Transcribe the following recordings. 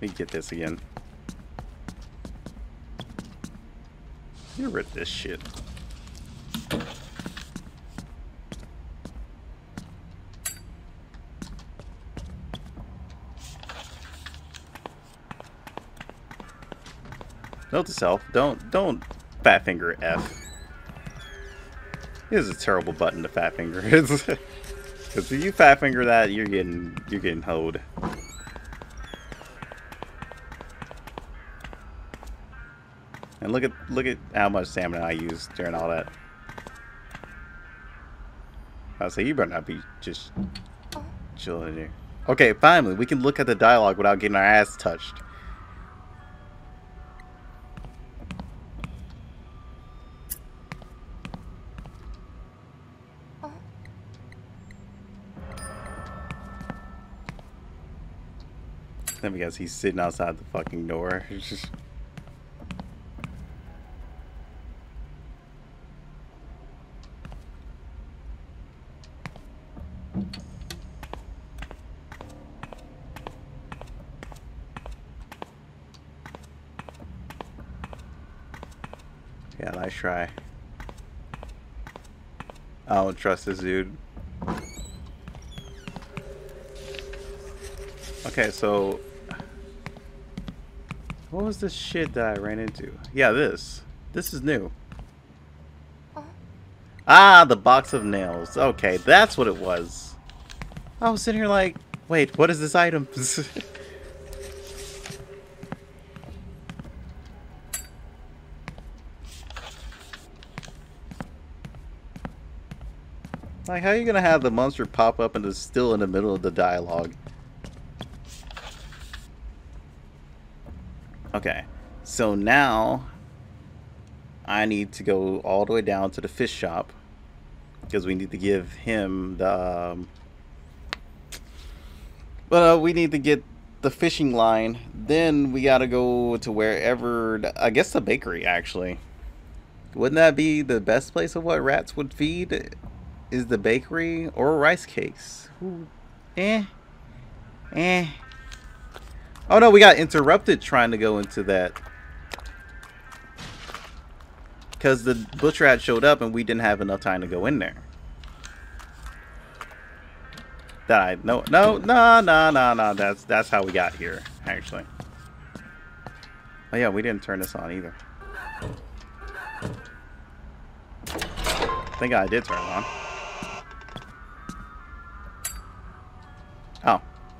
Let me get this again. Get rid of this shit. Note to self, don't don't fat finger F. This is a terrible button to fat finger. Because if you fat finger that, you're getting you're getting hoed. And look at look at how much stamina I used during all that. I say you better not be just chilling here. Okay, finally we can look at the dialogue without getting our ass touched. Because he's sitting outside the fucking door. It's just Yeah, nice try. I don't trust this dude. Okay, so what was this shit that I ran into? Yeah, this. This is new. Ah, the box of nails. Okay, that's what it was. I was sitting here like, wait, what is this item? like, how are you gonna have the monster pop up and it's still in the middle of the dialogue? Okay, so now I need to go all the way down to the fish shop because we need to give him the. Um, well, we need to get the fishing line. Then we got to go to wherever. I guess the bakery actually. Wouldn't that be the best place of what rats would feed? Is the bakery or rice cakes? Ooh. Eh. Eh. Oh no, we got interrupted trying to go into that. Because the butcher had showed up and we didn't have enough time to go in there. That I no no no no no no that's that's how we got here, actually. Oh yeah, we didn't turn this on either. I think I did turn it on.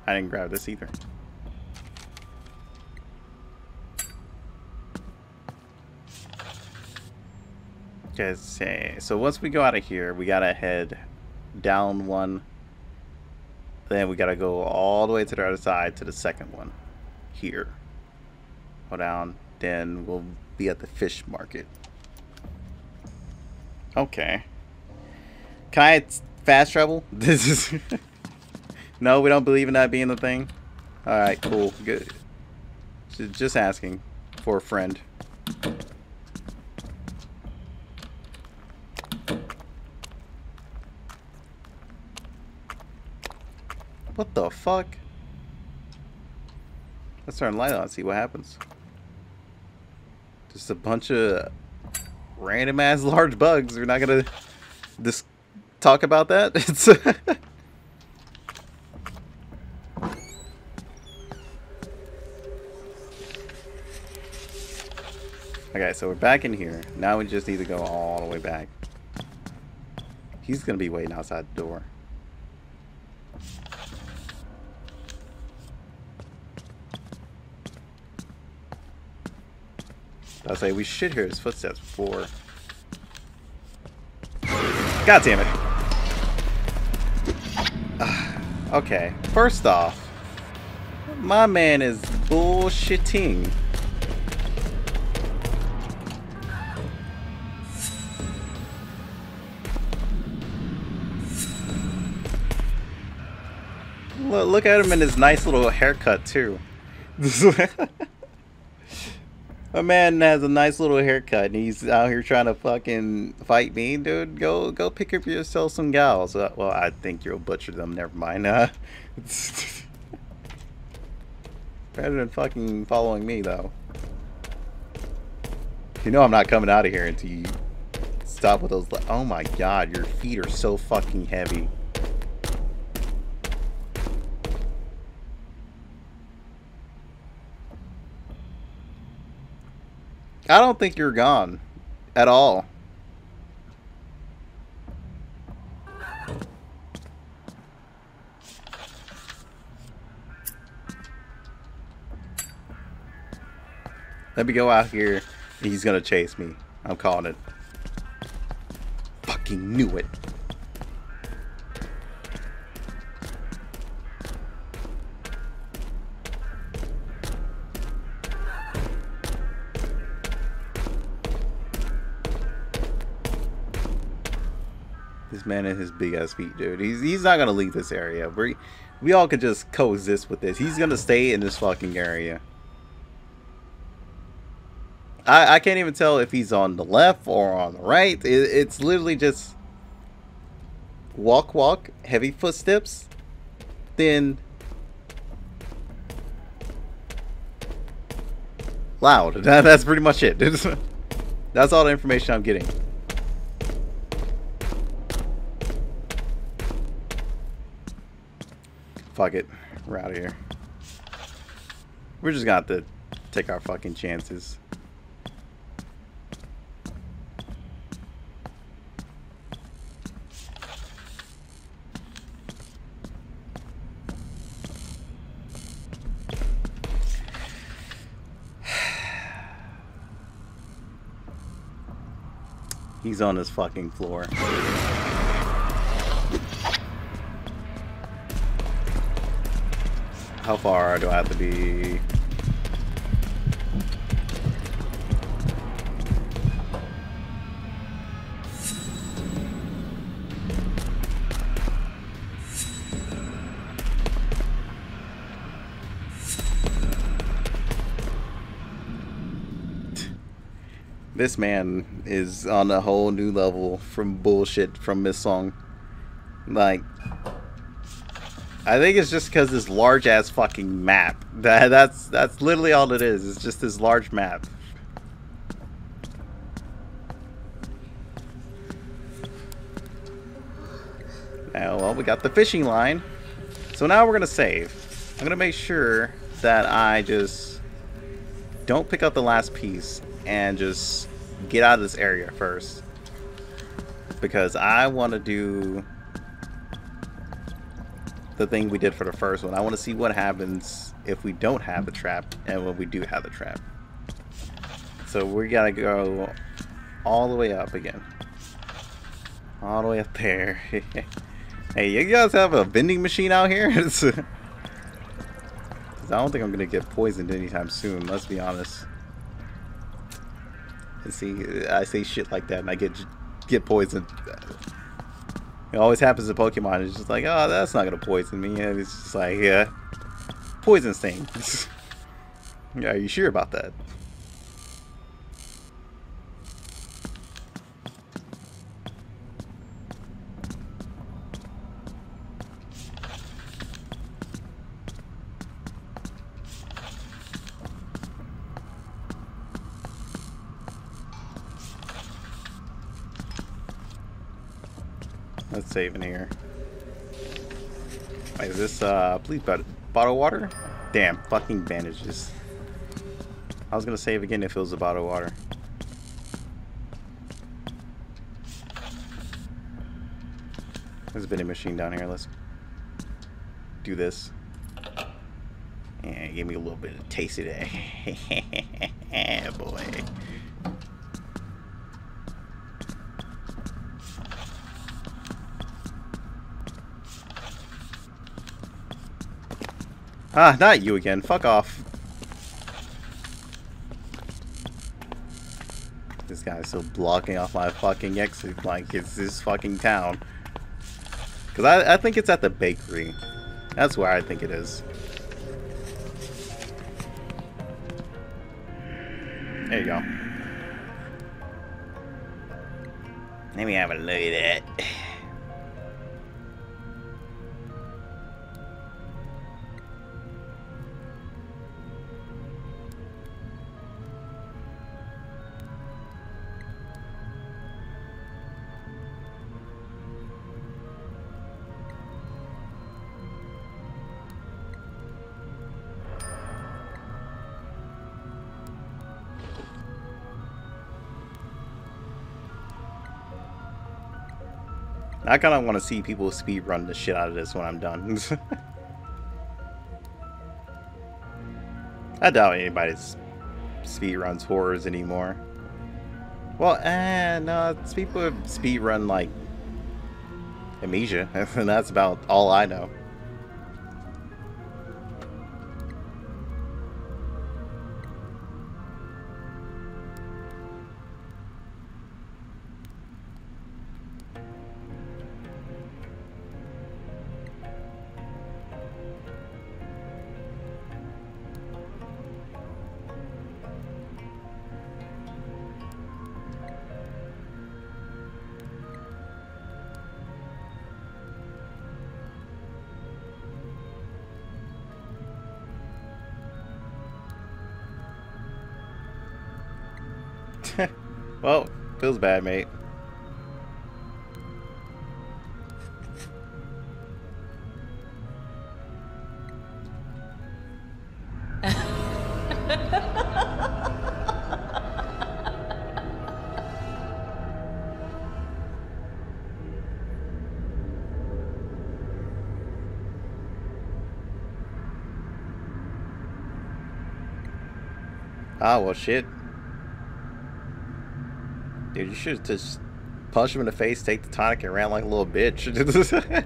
I didn't grab this either. Okay, so once we go out of here, we gotta head down one. Then we gotta go all the way to the other side to the second one. Here. Go down. Then we'll be at the fish market. Okay. Can I fast travel? This is... no, we don't believe in that being the thing? Alright, cool. Good. Just asking for a friend. What the fuck? Let's turn the light on see what happens. Just a bunch of random ass large bugs. We're not gonna just talk about that. It's Okay, so we're back in here. Now we just need to go all the way back. He's gonna be waiting outside the door. I say we should hear his footsteps before. God damn it. Uh, okay, first off, my man is bullshitting. Look at him in his nice little haircut too. A man has a nice little haircut and he's out here trying to fucking fight me, dude. Go go pick up yourself some gals. Uh, well, I think you'll butcher them. Never mind. Uh, Better than fucking following me, though. You know I'm not coming out of here until you stop with those... Oh my god, your feet are so fucking heavy. I don't think you're gone. At all. Let me go out here. And he's gonna chase me. I'm calling it. Fucking knew it. This man and his big ass feet, dude. He's he's not gonna leave this area. We we all could just coexist with this. He's gonna stay in this fucking area. I, I can't even tell if he's on the left or on the right. It, it's literally just walk, walk, heavy footsteps, then loud. That, that's pretty much it. that's all the information I'm getting. Fuck it. We're out of here. We're just gonna have to take our fucking chances. He's on his fucking floor. How far do I have to be? This man is on a whole new level from bullshit from this song. Like, I think it's just because this large ass fucking map. That that's that's literally all it is. It's just this large map. Now, well, we got the fishing line. So now we're gonna save. I'm gonna make sure that I just don't pick up the last piece and just get out of this area first. Because I want to do the thing we did for the first one. I want to see what happens if we don't have the trap and when we do have the trap. So we gotta go all the way up again. All the way up there. hey, you guys have a vending machine out here? I don't think I'm gonna get poisoned anytime soon, let's be honest. And see, I say shit like that and I get get poisoned. It always happens to Pokemon. It's just like, oh, that's not gonna poison me. And it's just like, yeah, poison sting. yeah, are you sure about that? Let's save in here. Wait, is this, uh, please, bottle water? Damn, fucking bandages. I was gonna save again if it was a bottle water. There's a vending machine down here. Let's do this. Yeah, give me a little bit of taste that. Ah, not you again. Fuck off. This guy's still blocking off my fucking exit like it's this fucking town. Because I, I think it's at the bakery. That's where I think it is. There you go. Let me have a look at that. I kind of want to see people speed run the shit out of this when I'm done. I doubt anybody's speed runs horrors anymore. Well, eh, no, people speed run like Amnesia, and that's about all I know. Ah, well, shit. Dude, you should just punch him in the face, take the tonic, and ran like a little bitch.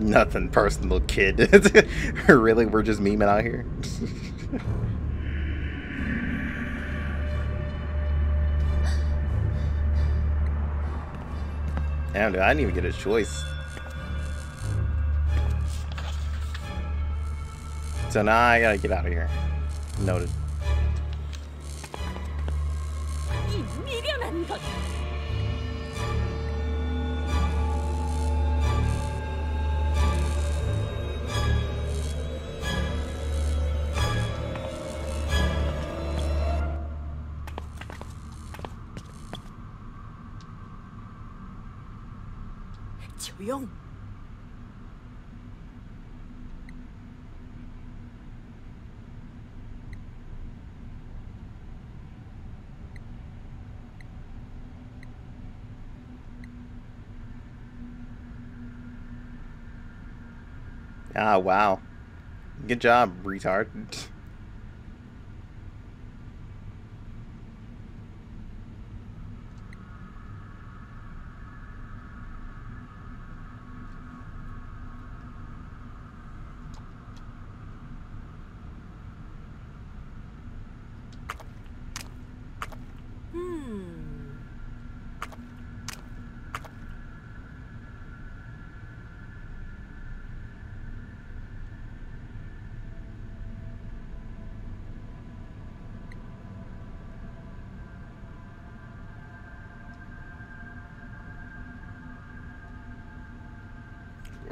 Nothing personal, kid. really, we're just memeing out here. Damn, dude, I didn't even get a choice. So now I gotta get out of here. Noted. Wow. Good job, retard.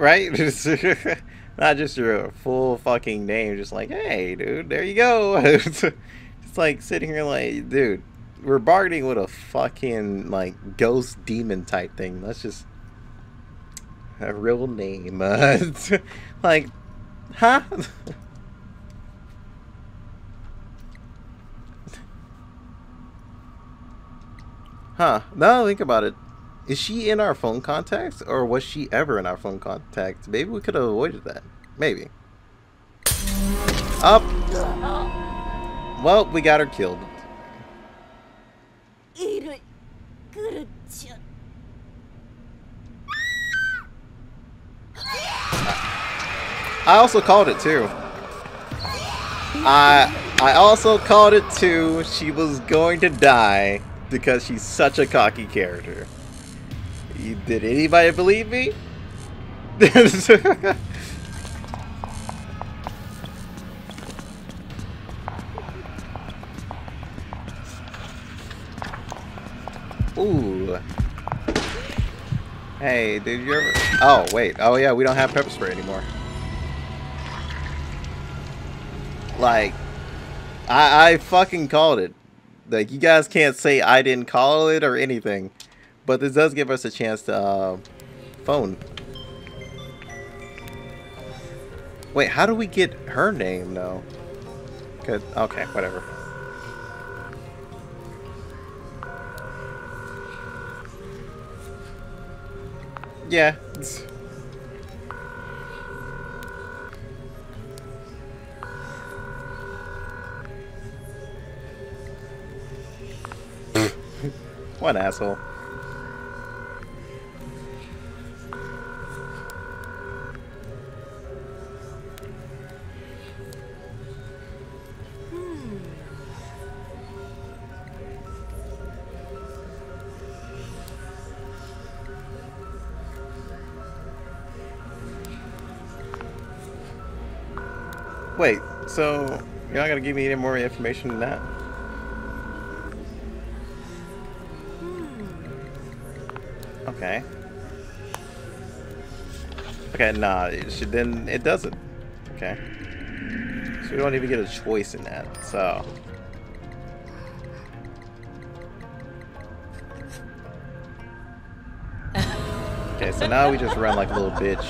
right? Not just your full fucking name, just like, hey, dude, there you go. it's like sitting here like, dude, we're bargaining with a fucking like ghost demon type thing. That's just a real name. Like, huh? huh? Now think about it. Is she in our phone contacts, or was she ever in our phone contacts? Maybe we could have avoided that. Maybe. Up. Well, we got her killed. I also called it too. I I also called it too. She was going to die because she's such a cocky character. Did anybody believe me? Ooh. Hey, did you ever... Oh, wait. Oh, yeah, we don't have pepper spray anymore. Like, I, I fucking called it. Like, you guys can't say I didn't call it or anything. But this does give us a chance to uh, phone. Wait, how do we get her name though? Good. Okay, whatever. Yeah. One asshole. Wait, so you're not gonna give me any more information than that? Okay. Okay, nah, it should, then it doesn't. Okay. So we don't even get a choice in that, so. Okay, so now we just run like a little bitch.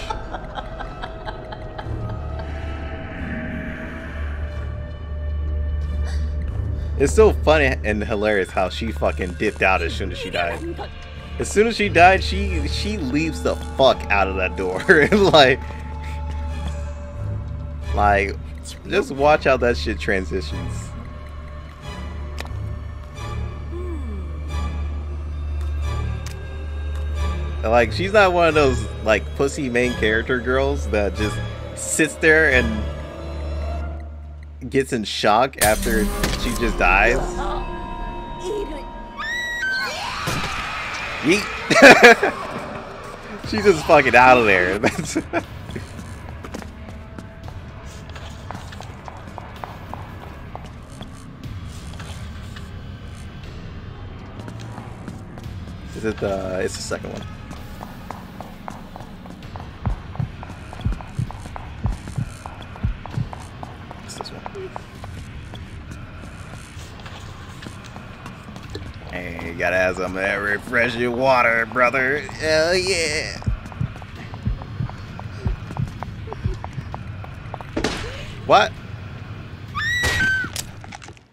It's so funny and hilarious how she fucking dipped out as soon as she died. As soon as she died, she she leaves the fuck out of that door. like, like, just watch how that shit transitions. Like, she's not one of those like pussy main character girls that just sits there and gets in shock after she just dies. Yeet. She's just fucking out of there. It the it's the second one. You gotta have some of that refreshing water, brother. Hell yeah. What?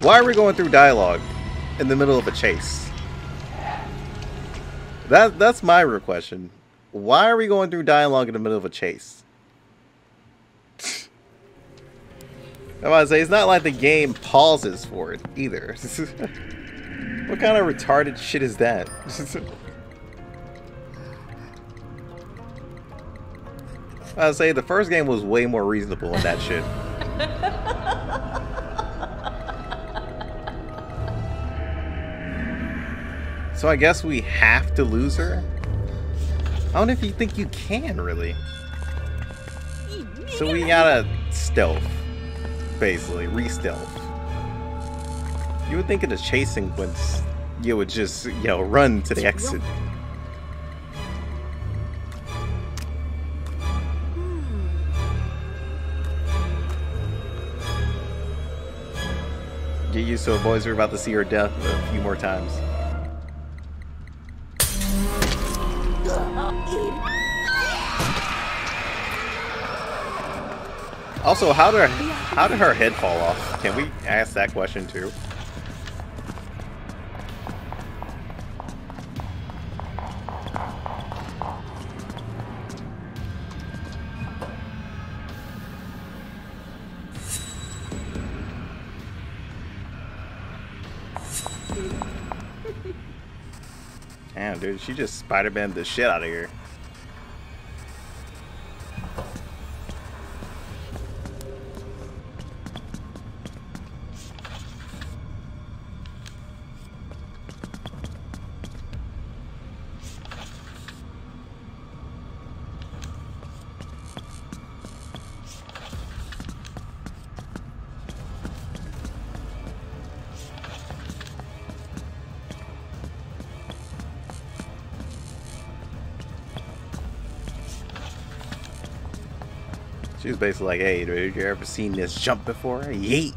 Why are we going through dialogue in the middle of a chase? That that's my real question. Why are we going through dialogue in the middle of a chase? I want to say it's not like the game pauses for it either. what kind of retarded shit is that? I would say the first game was way more reasonable in that shit. So I guess we have to lose her? I don't know if you think you can, really. So we gotta stealth, basically, re-stealth. You would think in a chase sequence, you would just, you know, run to the exit. Hmm. Get used to it, boys. We're about to see her death a few more times. Also, how did her, how did her head fall off? Can we ask that question too? She just Spider-Man the shit out of here. Basically like, hey, dude, you ever seen this jump before? Yeet.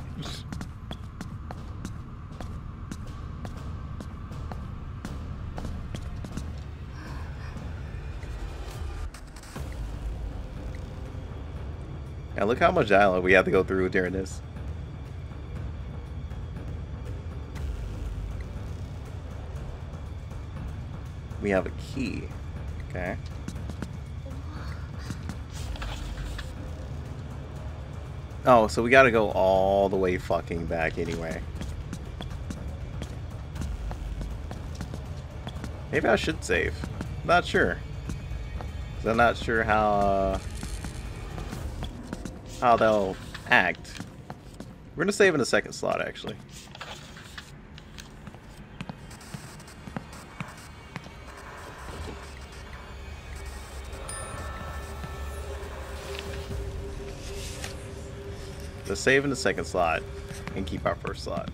Now look how much dialogue we have to go through during this. We have a key. Okay. Oh, so we gotta go all the way fucking back anyway. Maybe I should save. Not sure. Cause I'm not sure how uh, how they'll act. We're gonna save in the second slot actually. Let's save in the second slot and keep our first slot.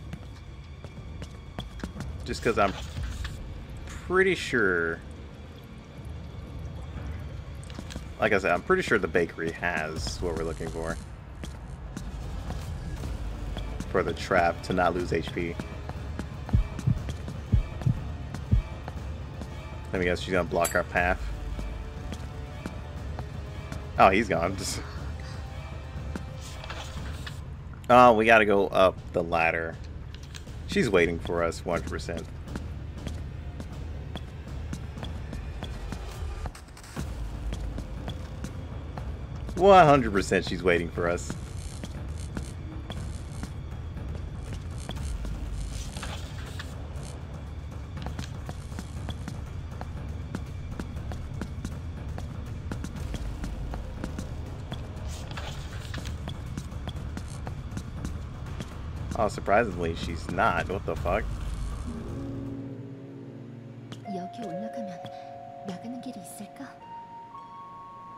Just because I'm pretty sure... Like I said, I'm pretty sure the bakery has what we're looking for. For the trap to not lose HP. Let me guess, she's gonna block our path. Oh, he's gone. Oh, we gotta go up the ladder. She's waiting for us, 100%. One hundred percent, she's waiting for us. Oh, surprisingly, she's not. What the fuck? 여기 올라가면 나가는 길이 있을까?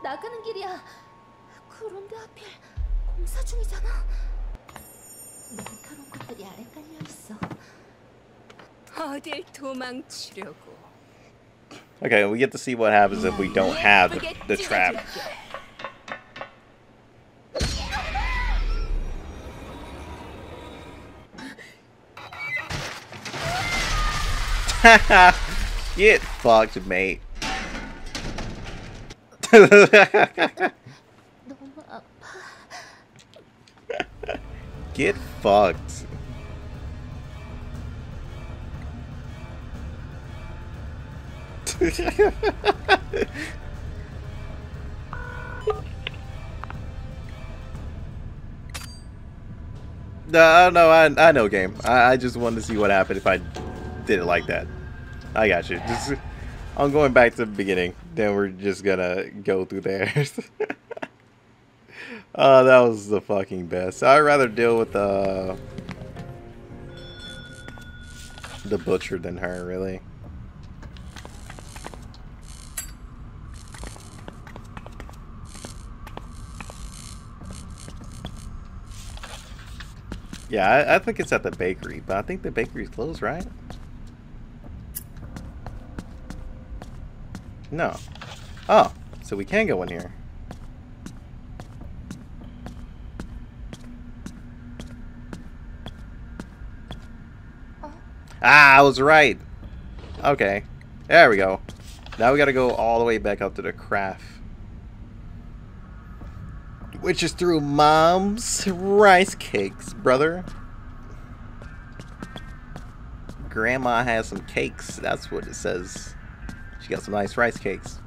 나가는 길이야. 그런데 하필 공사 중이잖아. 날카로운 것들이 아래 깔려 있어. 어딜 도망치려고? Okay, we get to see what happens if we don't have the, the trap. Get fucked, mate. Get fucked. no, no, I, I know game. I, I just wanted to see what happened if I did it like that. I got you. Just, I'm going back to the beginning. Then we're just gonna go through there. oh, that was the fucking best. I'd rather deal with the the butcher than her, really. Yeah, I, I think it's at the bakery, but I think the bakery's closed, right? No. Oh, so we can go in here. Ah, I was right. Okay. There we go. Now we gotta go all the way back up to the craft. Which is through mom's rice cakes, brother. Grandma has some cakes. That's what it says. She got some nice rice cakes.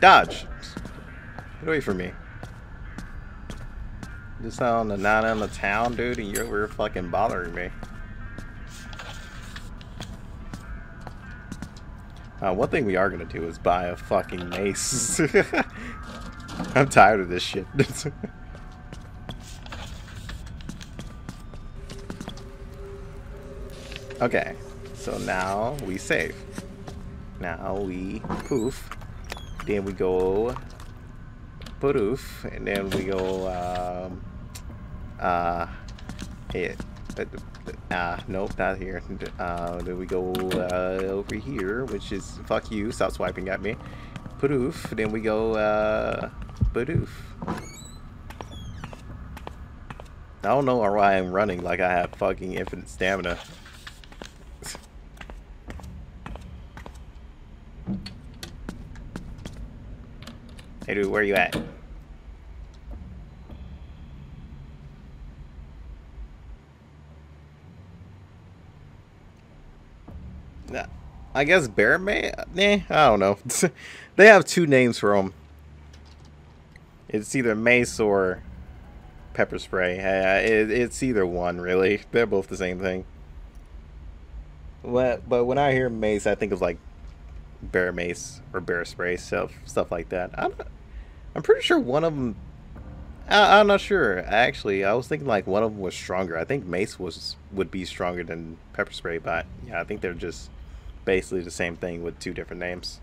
Dodge! Get away from me. Just on the not in the town, dude, and you're fucking bothering me. Uh, one thing we are gonna do is buy a fucking mace. I'm tired of this shit. okay, so now we save. Now we poof. Then we go poof, and then we go um, uh, it. Uh, nope, not here. Uh, then we go uh, over here, which is fuck you. Stop swiping at me. Poof. Then we go uh, poof. I don't know why I'm running like I have fucking infinite stamina. Dude, where you at? I guess Bear May? Nah, I don't know. they have two names for them. It's either mace or pepper spray. It, it's either one, really. They're both the same thing. What? But when I hear mace, I think of like bear mace or bear spray stuff, stuff like that. I'm, pretty sure one of them. I, I'm not sure. Actually, I was thinking like one of them was stronger. I think mace was would be stronger than pepper spray, but yeah, I think they're just basically the same thing with two different names.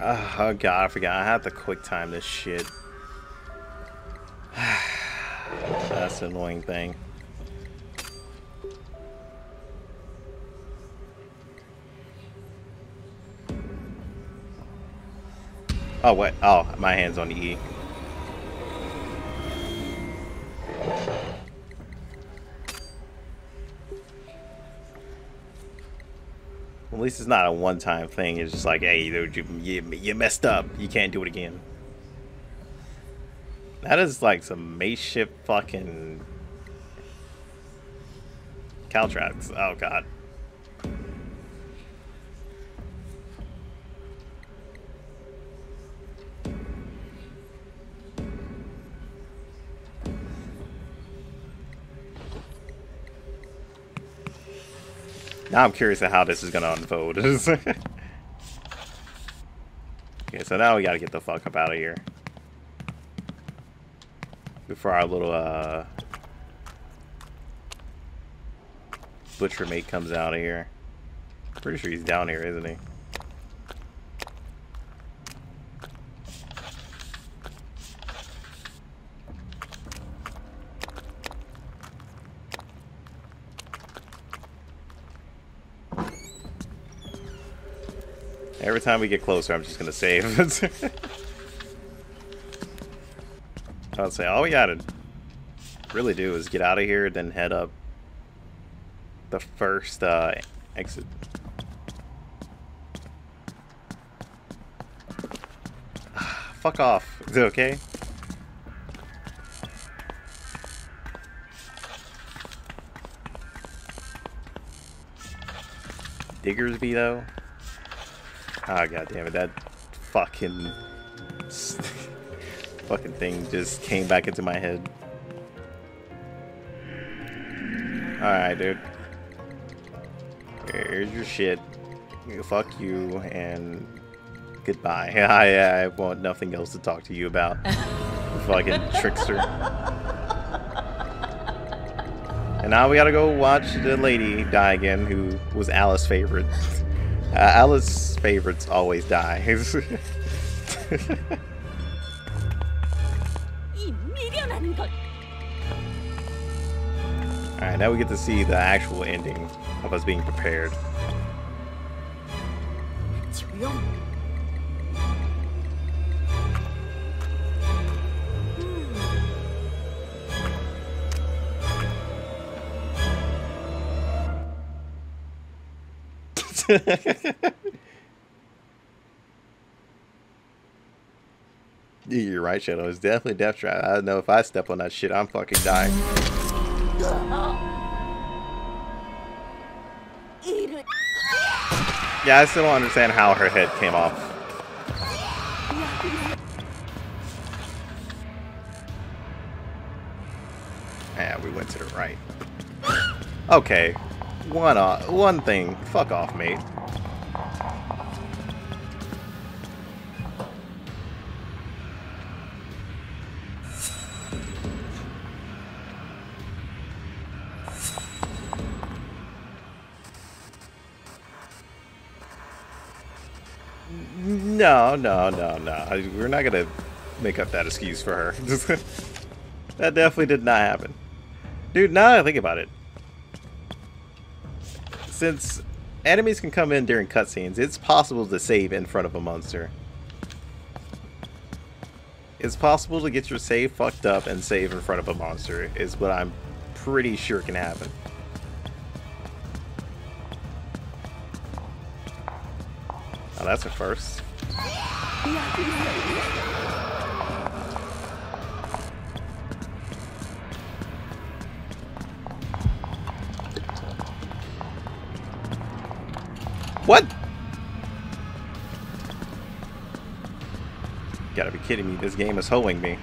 Oh god, I forgot. I have to quick time this shit. That's the annoying thing. Oh, what? Oh, my hand's on the E. least it's not a one-time thing. It's just like, hey, you, you, you messed up. You can't do it again. That is like some mateship fucking caltrops. Oh god. Now I'm curious at how this is gonna unfold. okay, so now we gotta get the fuck up out of here. Before our little uh butcher mate comes out of here. Pretty sure he's down here, isn't he? Time we get closer, I'm just gonna save. I'll say all we gotta really do is get out of here, then head up the first uh, exit. Fuck off. Is it okay? Diggersby though? Ah, oh, god damn it, that fucking fucking thing just came back into my head. Alright, dude. Here's your shit. Fuck you and goodbye. I, I want nothing else to talk to you about. fucking trickster. And now we gotta go watch the lady die again, who was Alice's favorite. Uh, Alice's favorites always die. Alright, now we get to see the actual ending of us being prepared. You're right, Shadow. It's definitely Death Trap. I don't know if I step on that shit, I'm fucking dying. Yeah, I still don't understand how her head came off. Yeah, we went to the right. Okay, one off, one thing. Fuck off, mate. No, no, no, no. We're not gonna make up that excuse for her. that definitely did not happen. Dude, now I think about it, since enemies can come in during cutscenes, it's possible to save in front of a monster. It's possible to get your save fucked up and save in front of a monster, is what I'm pretty sure can happen. That's a first. What? gotta be kidding me. This game is hoeing me.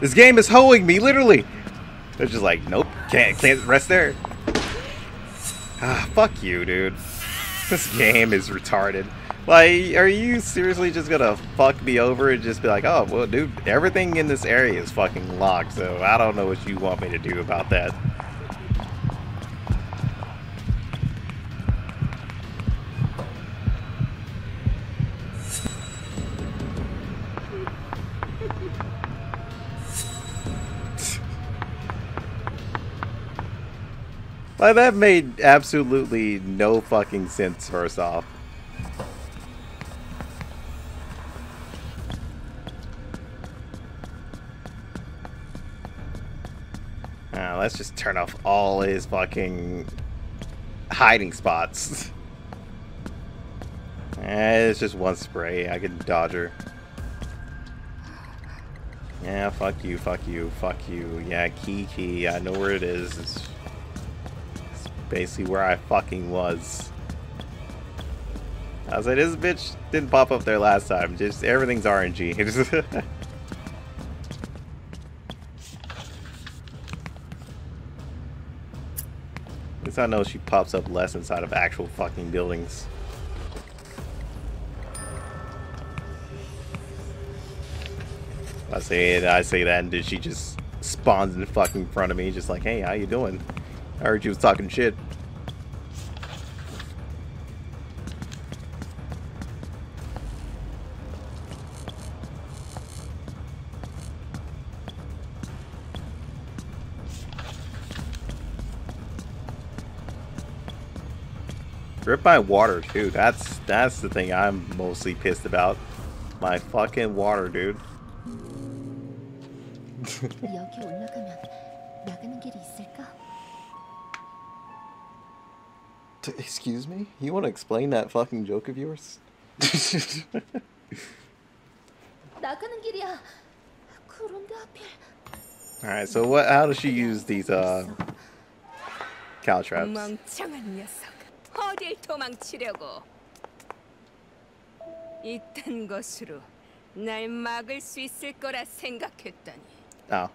This game is hoeing me, literally. They're just like, nope, can't, can't rest there. Ah, fuck you, dude. This game is retarded. Like, are you seriously just gonna fuck me over and just be like, oh, well, dude, everything in this area is fucking locked, so I don't know what you want me to do about that. Like, that made absolutely no fucking sense, first off. Now, let's just turn off all his fucking hiding spots. eh, it's just one spray. I can dodge her. Yeah, fuck you, fuck you, fuck you. Yeah, key key. I know where it is. It's basically where I fucking was. I was like, this bitch didn't pop up there last time. Just everything's RNG. At least I know she pops up less inside of actual fucking buildings. I say it, I say that, and then she just spawns in fucking front of me, just like, hey, how you doing? I heard you was talking shit. Rip my water too. That's that's the thing I'm mostly pissed about. My fucking water, dude. excuse me? You want to explain that fucking joke of yours? all right, so what? How does she use these uh, caltrops? Oh.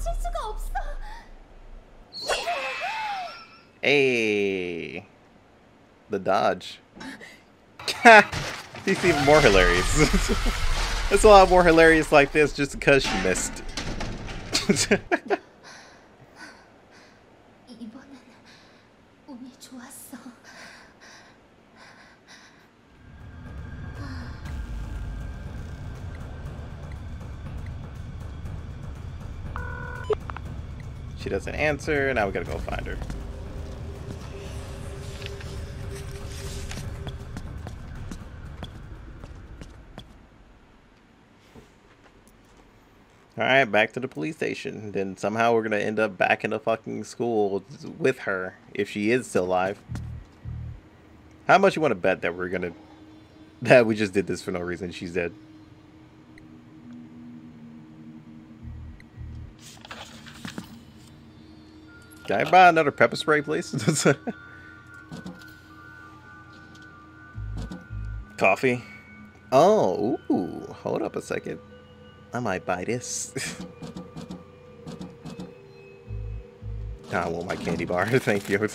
너무 빨라. 도망칠 수가 없어. Hey. The dodge. He's even more hilarious. it's a lot more hilarious like this just because she missed. she doesn't answer, now we gotta go find her. Alright, back to the police station. Then somehow we're gonna end up back in the fucking school with her, if she is still alive. How much you want to bet that we're gonna... That we just did this for no reason, she's dead. Can I buy another pepper spray, please? Coffee. Oh, ooh, hold up a second. I might buy this. I want my candy bar, thank you.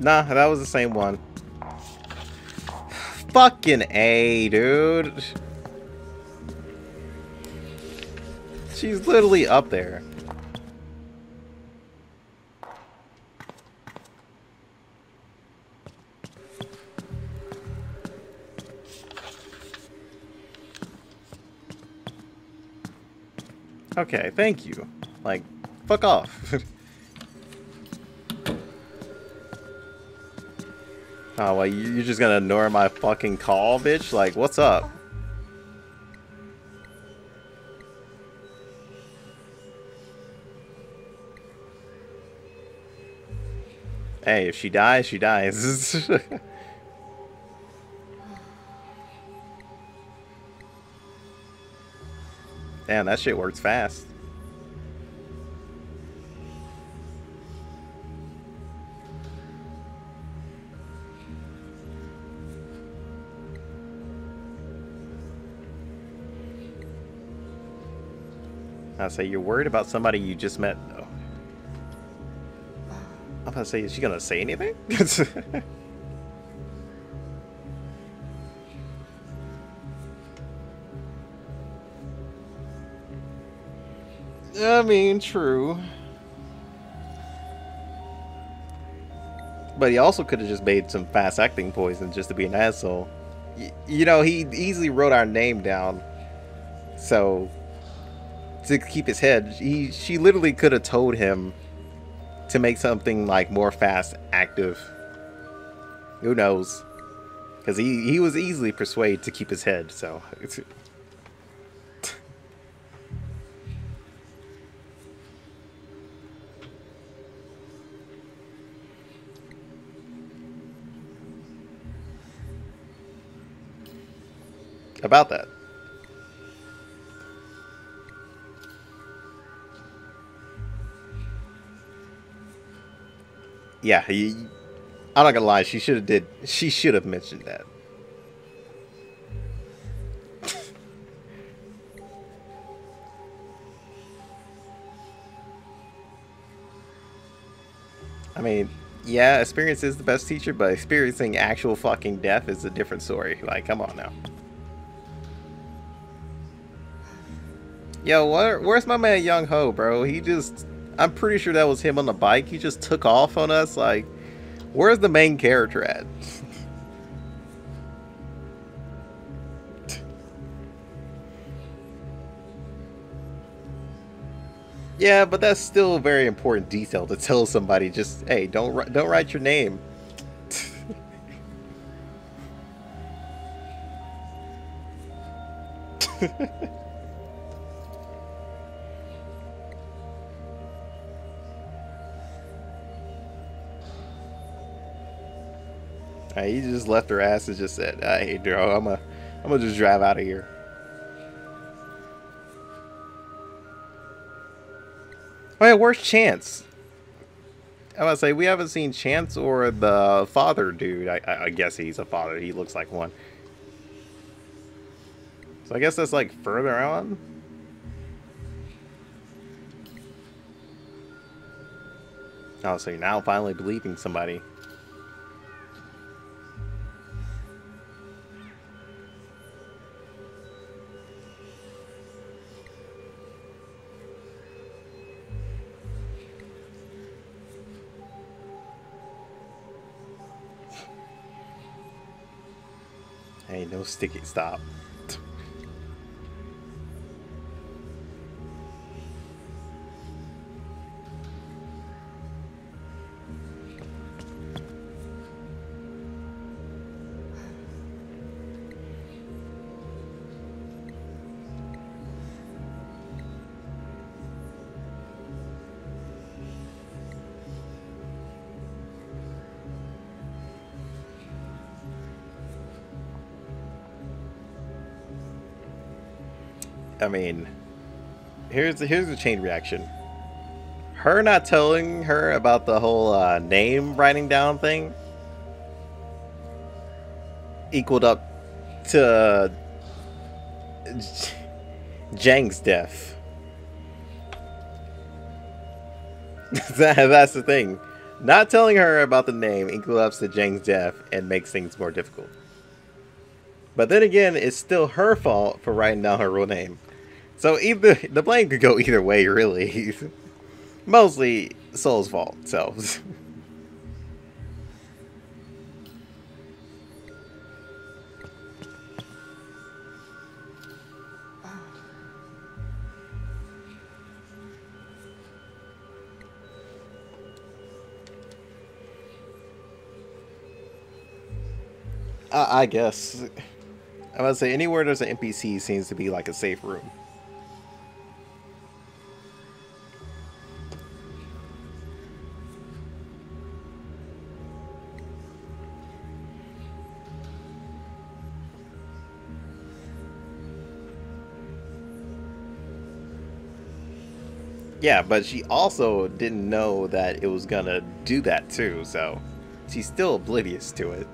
Nah, that was the same one. Fucking A, dude. She's literally up there. Okay, thank you. Like, fuck off. oh, well, you're just gonna ignore my fucking call, bitch? Like, what's up? Hey, if she dies, she dies. Damn, that shit works fast. I say you're worried about somebody you just met. Oh. I'm gonna say, is she gonna say anything? I mean, true. But he also could have just made some fast acting poison just to be an asshole. Y you know, he easily wrote our name down. So, to keep his head, he she literally could have told him to make something like more fast active. Who knows? Because he, he was easily persuaded to keep his head, so... about that. Yeah, he, I'm not gonna lie. She should have did. She should have mentioned that. I mean, yeah, experience is the best teacher, but experiencing actual fucking death is a different story. Like, come on now. Yo, where, where's my man Young Ho, bro? He just... I'm pretty sure that was him on the bike. He just took off on us. Like, where's the main character at? yeah, but that's still a very important detail to tell somebody. Just, hey, don't don't write your name. he just left her ass and just said, "Hey, bro, I'm gonna, I'm gonna just drive out of here." Oh yeah, where's Chance? I was say we haven't seen Chance or the father dude. I, I, I guess he's a father. He looks like one. So I guess that's like further on. Oh, so you're now finally believing somebody. Hey, no sticky stop. I mean, here's the, here's the chain reaction. Her not telling her about the whole uh, name writing down thing equaled up to Jang's death. that, that's the thing. Not telling her about the name equals up to Jang's death and makes things more difficult. But then again, it's still her fault for writing down her real name. So either the blame could go either way, really. Mostly Soul's fault, so. I, guess. I would say anywhere there's an NPC seems to be like a safe room. Yeah, but she also didn't know that it was gonna do that too, so she's still oblivious to it.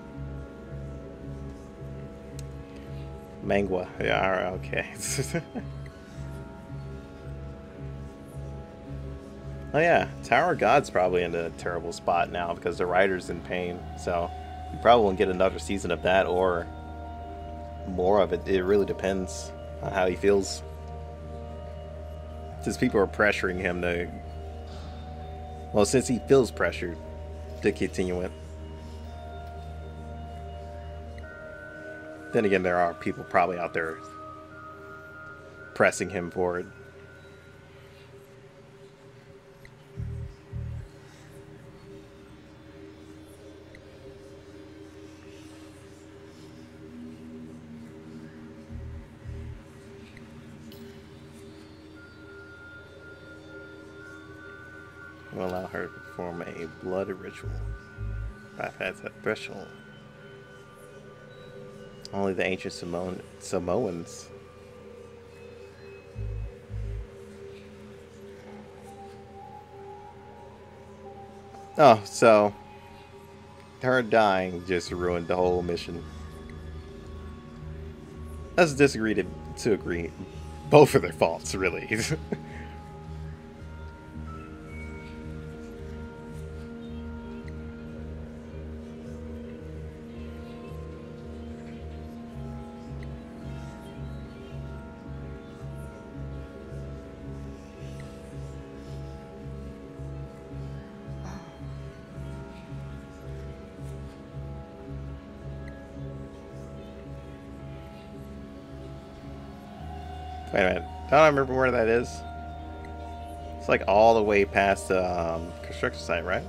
Manhwa, yeah, okay. oh yeah, Tower God's probably in a terrible spot now because the writer's in pain, so you probably won't get another season of that or more of it. It really depends on how he feels. Since people are pressuring him to... Well, since he feels pressured to continue it. Then again, there are people probably out there pressing him for will blood ritual. Threshold. Only the ancient Samoan Samoans. Oh, so her dying just ruined the whole mission. Let's disagree to, to agree. Both of their faults, really. don't remember where that is. It's like all the way past the um, construction site, right?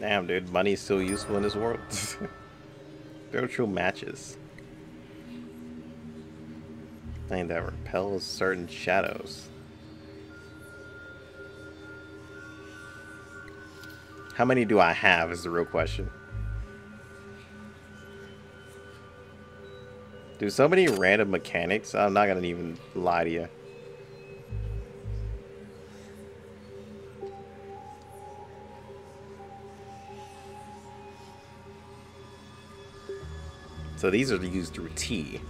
Damn, dude, money's still useful in this world. Spiritual matches. Thing that repels certain shadows. How many do I have is the real question. Do so many random mechanics? I'm not gonna even lie to you. So these are used through T.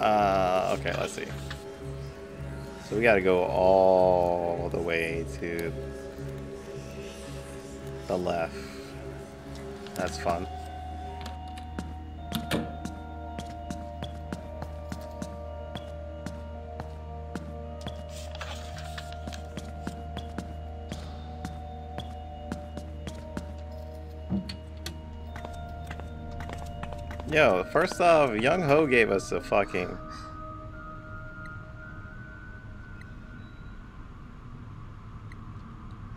Uh, okay, let's see. So we gotta go all That's fun. Yo, first off, Young Ho gave us a fucking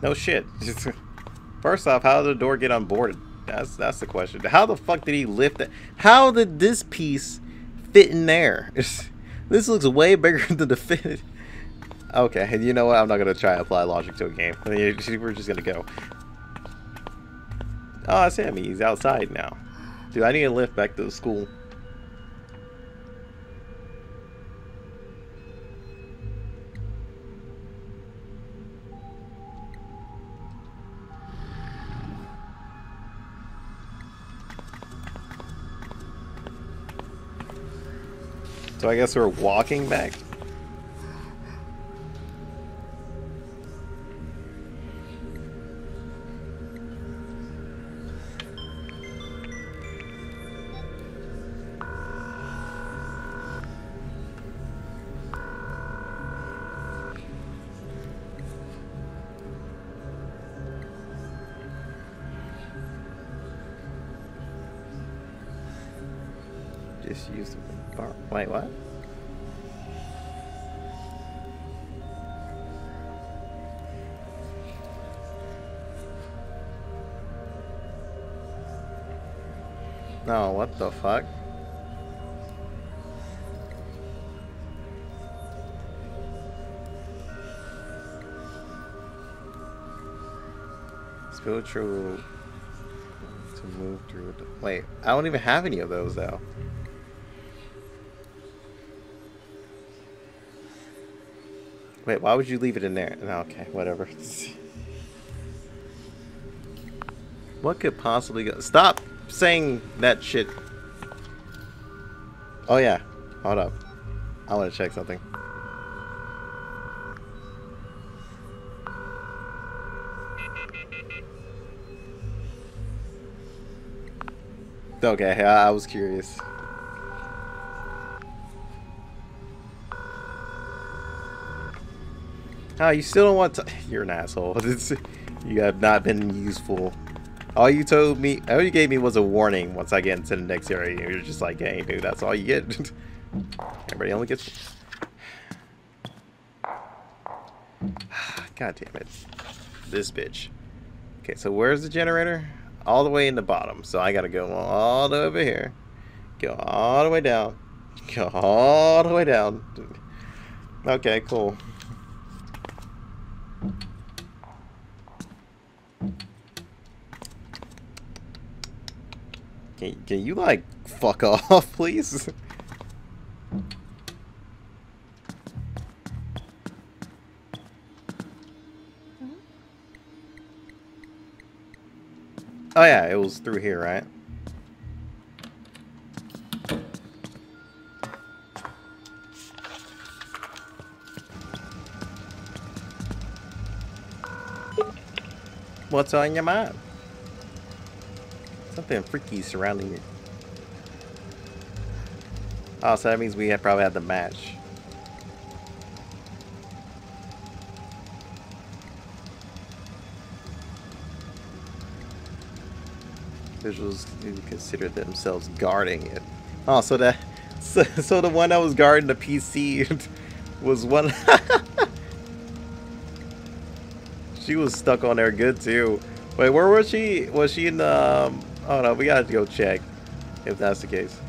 No shit. First off, how did the door get unboarded? That's that's the question. How the fuck did he lift it? How did this piece fit in there? this looks way bigger than the fit. Okay, and you know what? I'm not gonna try apply logic to a game. We're just gonna go. Oh, Sammy, he's outside now. Dude, I need to lift back to the school. I guess we're walking back? Just use the bar. Wait, what? The fuck? Spiritual to move through. Wait, I don't even have any of those though. Wait, why would you leave it in there? No, okay, whatever. what could possibly go? Stop saying that shit. Oh yeah, hold up. I want to check something. Okay, I, was curious. Oh, you still don't want to. You're an asshole. you have not been useful. All you told me, all you gave me was a warning once I get into the next area. You're just like, hey, dude, that's all you get. Everybody only gets. God damn it. This bitch. Okay, so where's the generator? All the way in the bottom. So I gotta go all the way over here. Go all the way down. Go all the way down. Okay, cool. Can, you, like, fuck off, please? Oh yeah, it was through here, right? What's on your mind? Something freaky surrounding it. Oh, so that means we probably had the match. Visuals consider themselves guarding it. Oh, so that so, so the one that was guarding the PC was one. she was stuck on there good too. Wait, where was she? Was she in the? Um, oh no, we gotta go check if that's the case.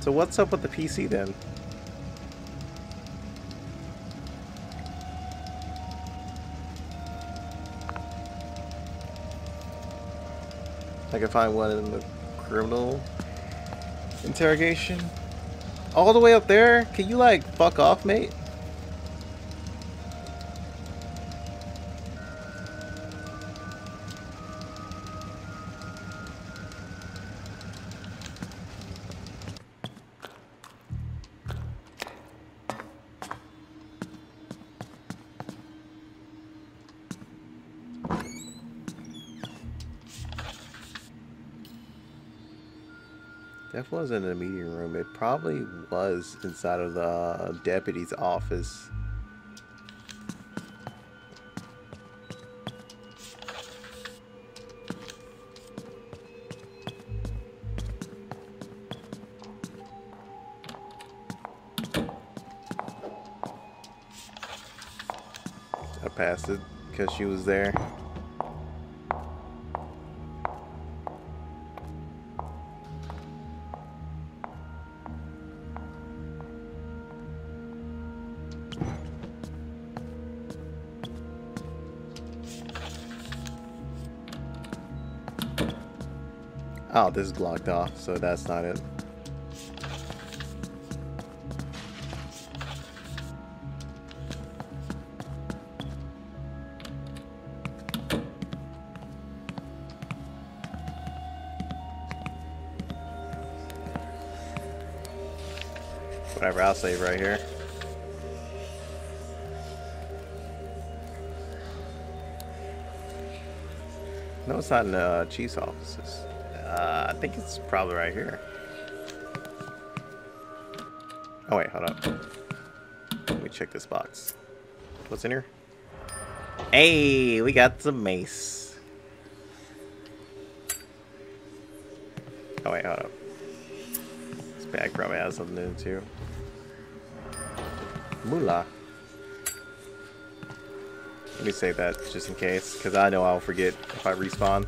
So what's up with the PC then? I can find one in the criminal interrogation. All the way up there? Can you like fuck off, mate? Wasn't in the meeting room. It probably was inside of the uh, deputy's office. I passed it because she was there. this is blocked off, so that's not it. Whatever, I'll save right here. No, it's not in the uh, cheese offices. I think it's probably right here. Oh wait, hold up. Let me check this box. What's in here? Hey, we got some mace. Oh wait, hold up. This bag probably has something in it too. Moolah. Let me save that just in case, because I know I'll forget if I respawn.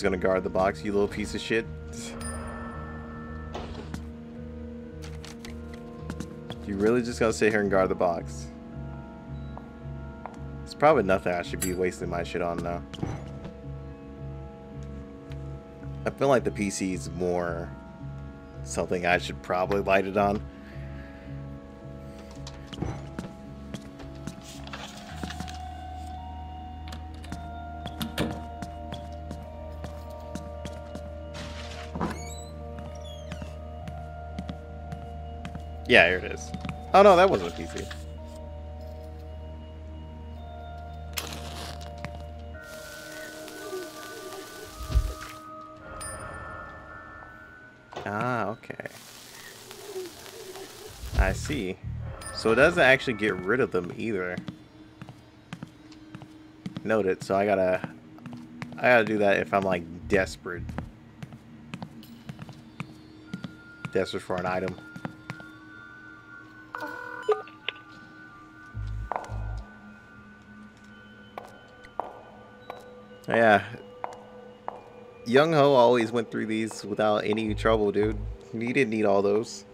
Just gonna guard the box, you little piece of shit? You really just gonna sit here and guard the box? It's probably nothing I should be wasting my shit on now. I feel like the PC is more something I should probably light it on. Yeah, here it is. Oh no, that wasn't a PC. Ah, okay. I see. So it doesn't actually get rid of them either. Noted, so I gotta... I gotta do that if I'm like desperate. Desperate for an item. Yeah. Young Ho always went through these without any trouble, dude. He didn't need all those.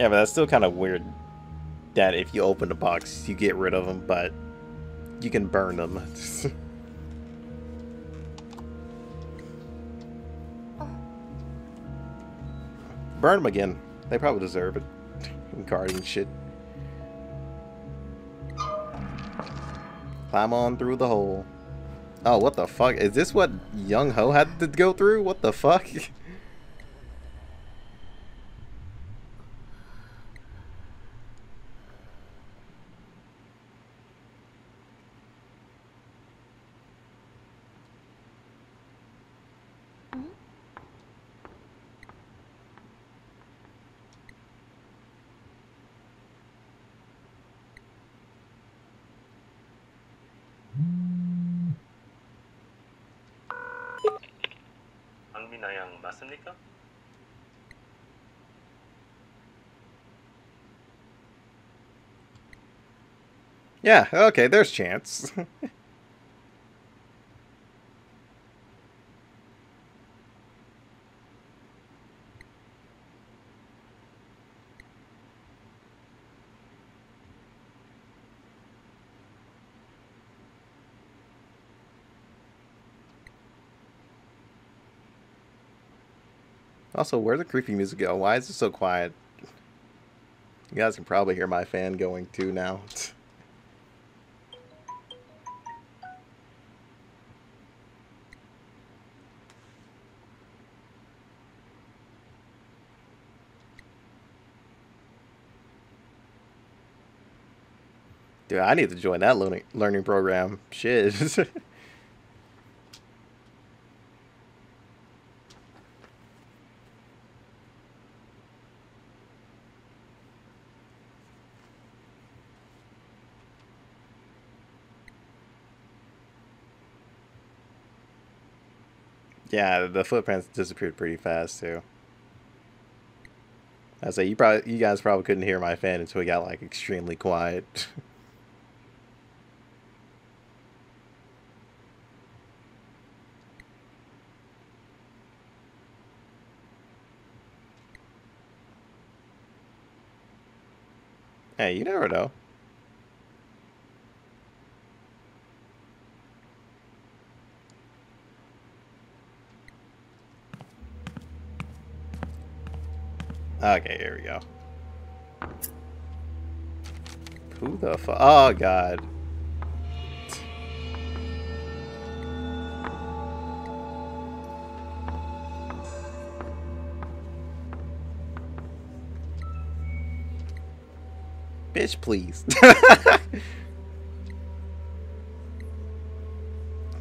Yeah, but that's still kind of weird that if you open the box, you get rid of them, but you can burn them. Burn them again. They probably deserve it. Guardian shit. Climb on through the hole. Oh, what the fuck? Is this what Young Ho had to go through? What the fuck? Yeah, okay, there's chance. Also, where'd the creepy music go? Why is it so quiet? You guys can probably hear my fan going too now. Dude, I need to join that learning learning program. Shit. yeah, the footprints disappeared pretty fast too. I say you probably you guys probably couldn't hear my fan until it got like extremely quiet. hey, you never know. Okay, here we go. Who the fuck? Oh, God. Bitch, please.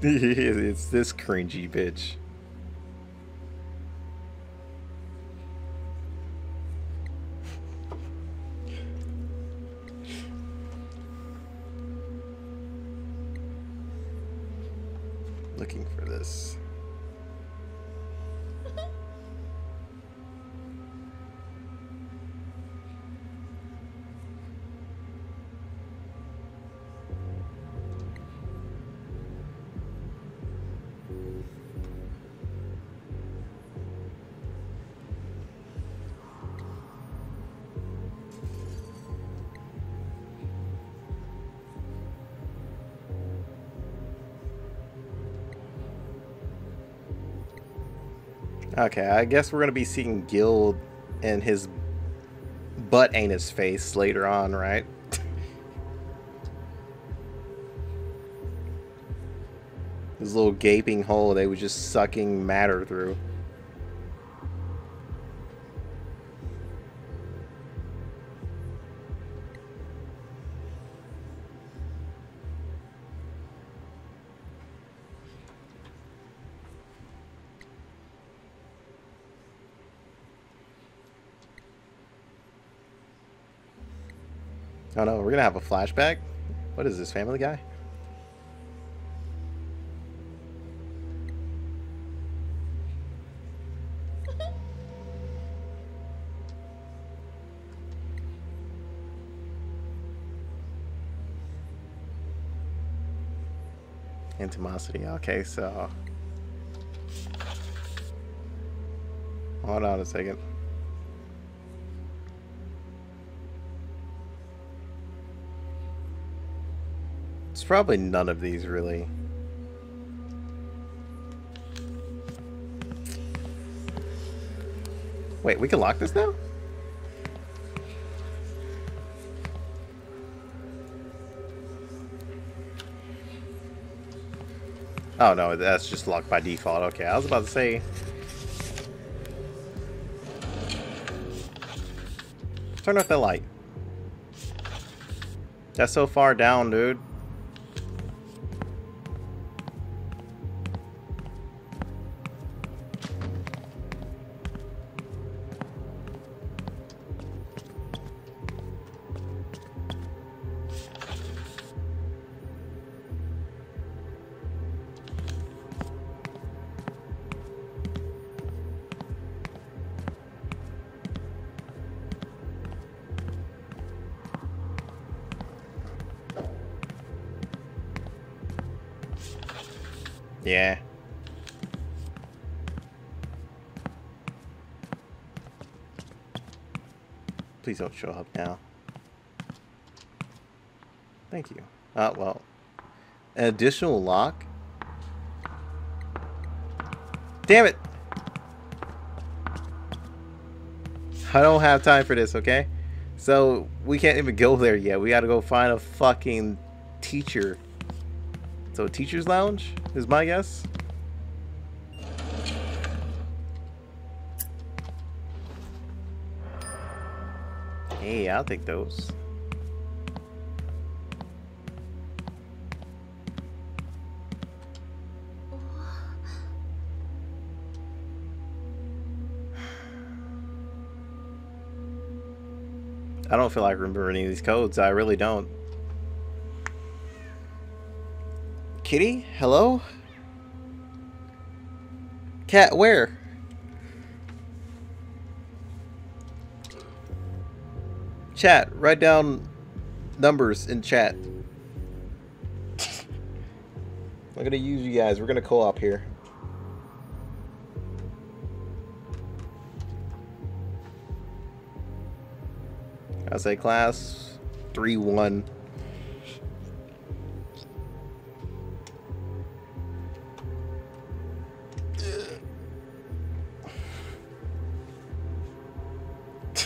it's this cringy bitch. Okay, I guess we're gonna be seeing Guild and his butt anus face later on, right? His little gaping hole they was just sucking matter through. Gonna have a flashback? What is this, Family Guy? Intimosity, okay, so... Hold on a second. Probably none of these, really. Wait, we can lock this now? Oh no, that's just locked by default. Okay, I was about to say... Turn off that light. That's so far down, dude. Please don't show up now. Thank you. Uh, well. An additional lock? Damn it! I don't have time for this, okay? So, we can't even go there yet. We gotta go find a fucking teacher. So, teacher's lounge is my guess? Hey, I'll take those. I don't feel like remembering any of these codes. I really don't. Kitty? Hello? Cat, where? Chat, write down numbers in chat. I'm gonna use you guys. We're gonna co-op here. I say class 3-1.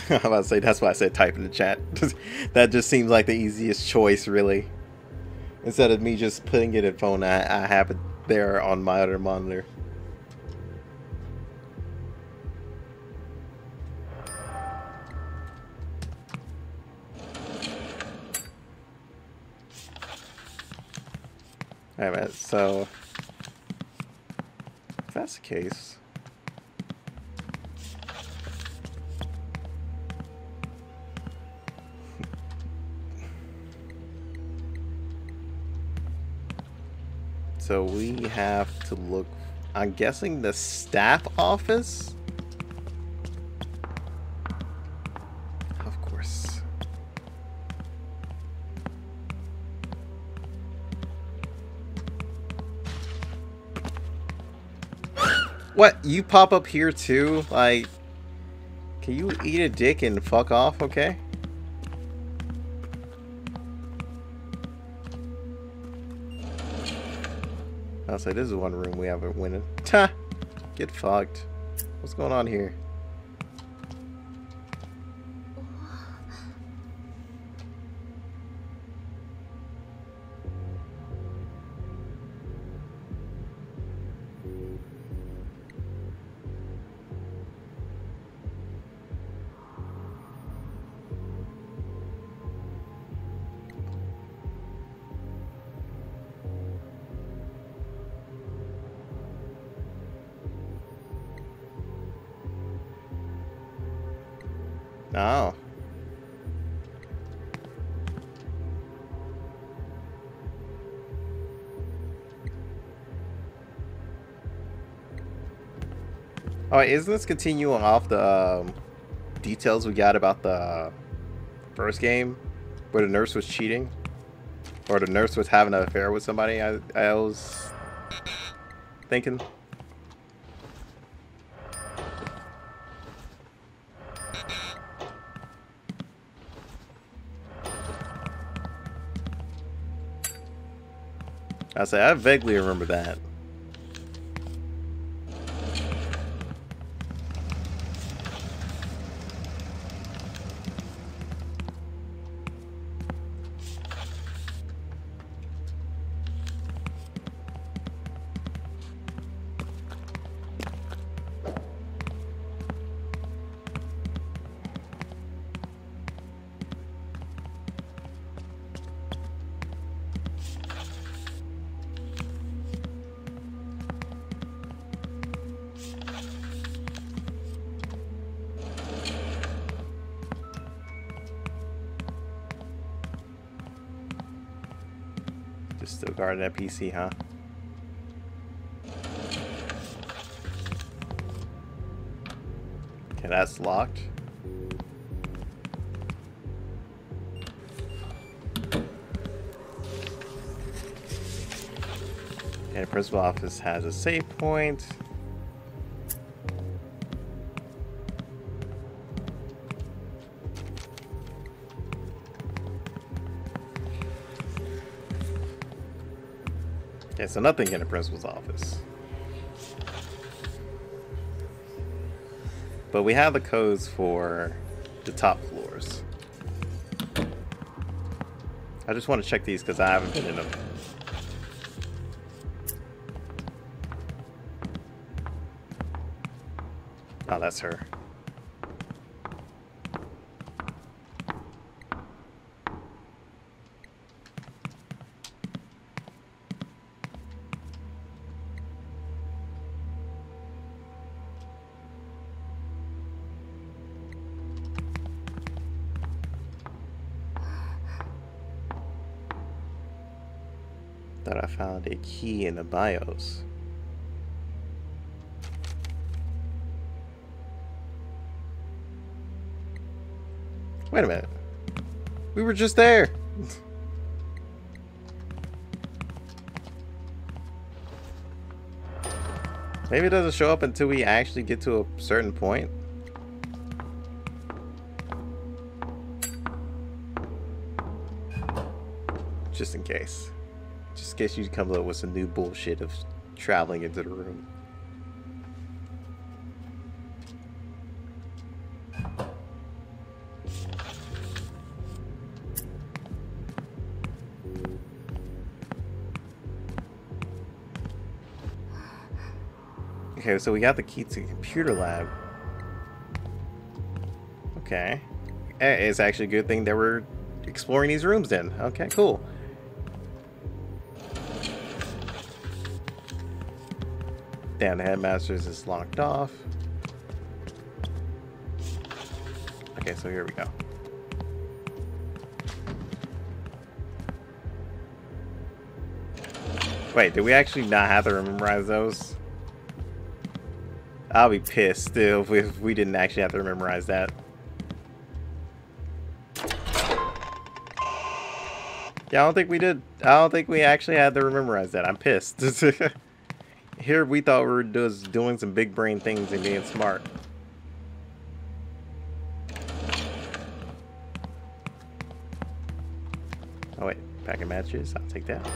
I'm about to say that's why I said type in the chat. that just seems like the easiest choice, really. Instead of me just putting it in phone, I, I have it there on my other monitor. Alright, so if that's the case, So we have to look, I'm guessing the staff office? Of course. What? You pop up here too? Like, can you eat a dick and fuck off, okay? I'll say this is one room we haven't went in. Ta! Get fucked. What's going on here? Alright, isn't this continuing off the um, details we got about the first game where the nurse was cheating? Or the nurse was having an affair with somebody, I, I was thinking. I say I vaguely remember that. Still guarding that PC, huh? Okay, that's locked. Okay, the principal office has a save point. So nothing in the principal's office. But we have the codes for the top floors. I just want to check these because I haven't been in them. Oh, that's her. Key in the BIOS. Wait a minute. We were just there. Maybe it doesn't show up until we actually get to a certain point. Just in case. Case you come up with some new bullshit of traveling into the room. Okay, so we got the key to the computer lab. Okay. Eh, It's actually a good thing that we're exploring these rooms then. Okay, cool. Damn, the headmaster's is locked off. Okay, so here we go. Wait, did we actually not have to memorize those? I'll be pissed still if we, if we didn't actually have to memorize that. Yeah, I don't think we did. I don't think we actually had to memorize that. I'm pissed. Here we thought we were just doing some big brain things and being smart. Oh wait, pack of matches. I'll take that.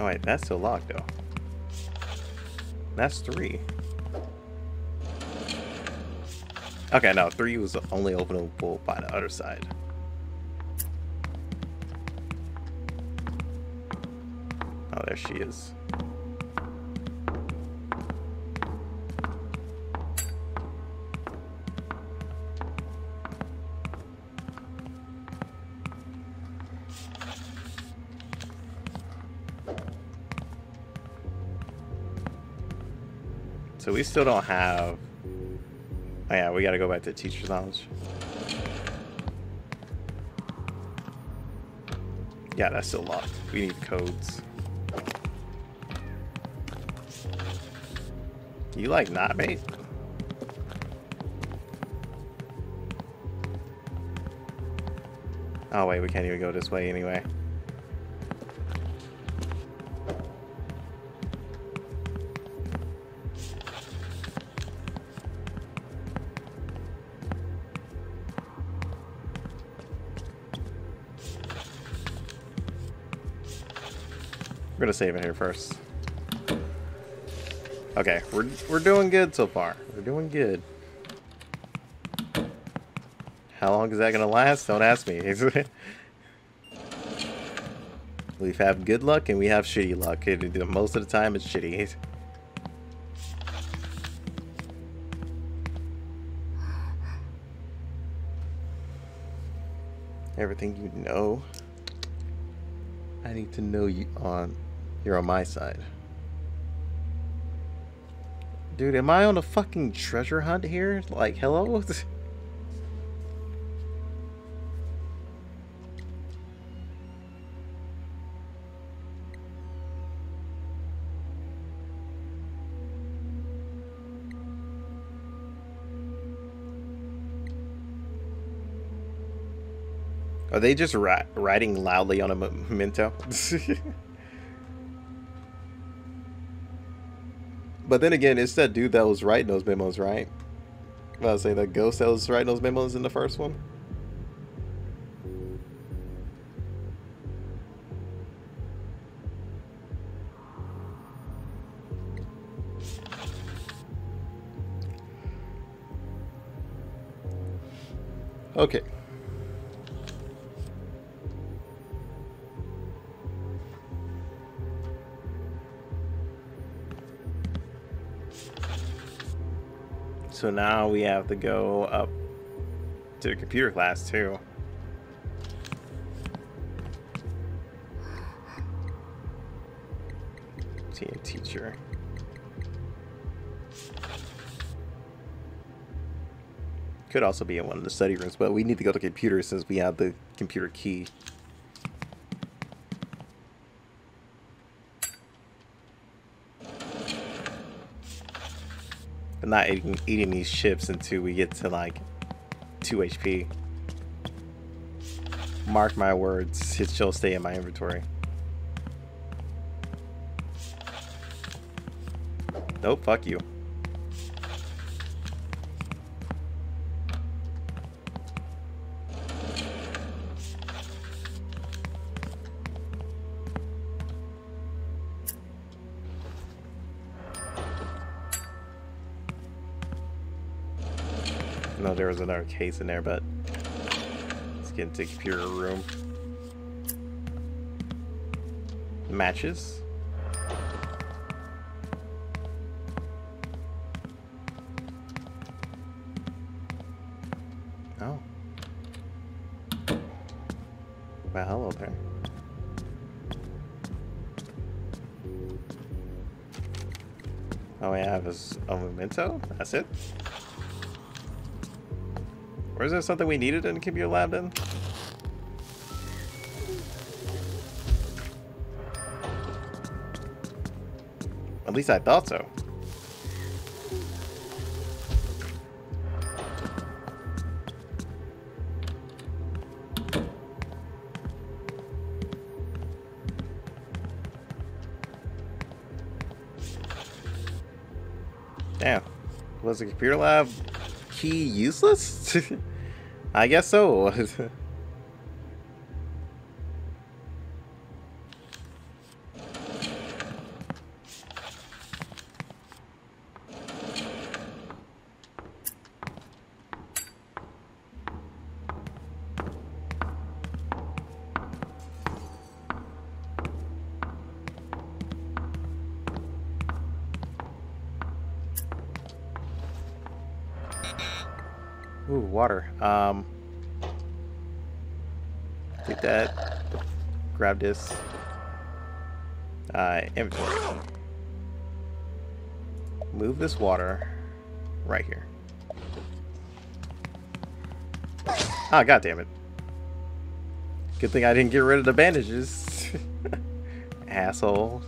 Oh wait, that's still locked though. That's three. Okay, no, three was the only openable by the other side. Oh, there she is. So we still don't have. Oh yeah, we gotta go back to teacher's lounge. Yeah, that's still locked. We need codes. You like not mate? Oh wait, we can't even go this way anyway. Save it here first. Okay, we're we're doing good so far. We're doing good. How long is that gonna last? Don't ask me. we have had good luck and we have shitty luck. Most of the time, it's shitty. Everything you know, I need to know you on. You're on my side. Dude, am I on a fucking treasure hunt here? Like, hello? Are they just ri writing loudly on a memento? but then again, it's that dude that was writing those memos, right? I was say that ghost that was writing those memos in the first one. Okay. So now we have to go up to the computer class too. See a teacher. Could also be in one of the study rooms, but we need to go to computer since we have the computer key. I'm not eating, eating these chips until we get to like 2 HP. Mark my words, it shall stay in my inventory. Nope, fuck you. There was another case in there, but let's get into the computer room. Matches. Oh. Well, hello there. All I have is a memento? That's it? Or is there something we needed in computer lab then? At least I thought so. Damn. Was the computer lab key useless? I guess so. Ooh, water. Um, take that. Grab this. Uh, inventory. Move this water right here. Ah, god damn it. Good thing I didn't get rid of the bandages. Asshole.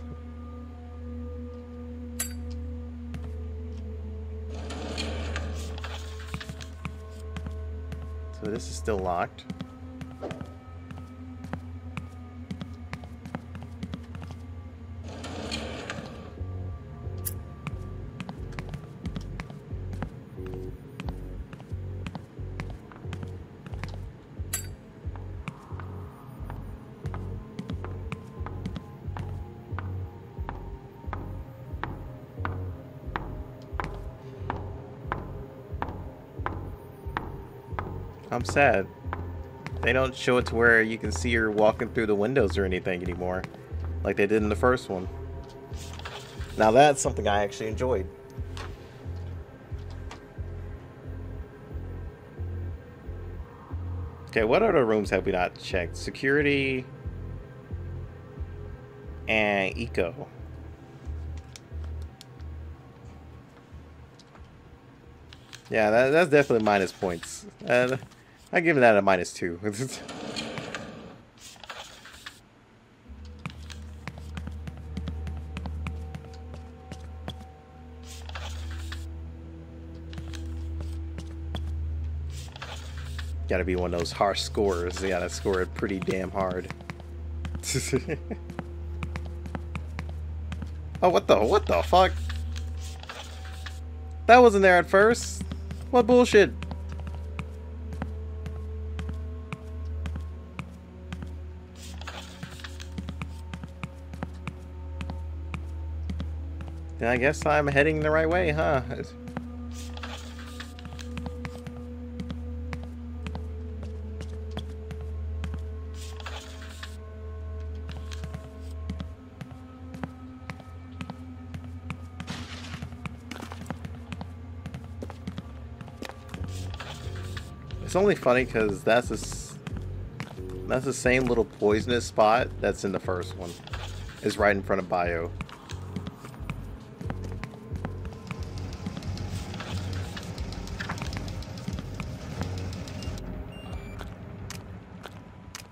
This is still locked. I'm sad. They don't show it to where you can see her walking through the windows or anything anymore. Like they did in the first one. Now that's something I actually enjoyed. Okay, what other rooms have we not checked? Security and eco. Yeah, that, that's definitely minus points. Uh, I give that a minus two. Gotta be one of those harsh scores. You gotta score it pretty damn hard. oh, what the, what the fuck? That wasn't there at first. What bullshit? I guess I'm heading the right way, huh? It's only funny because that's a, that's the same little poisonous spot that's in the first one. Is right in front of Bio.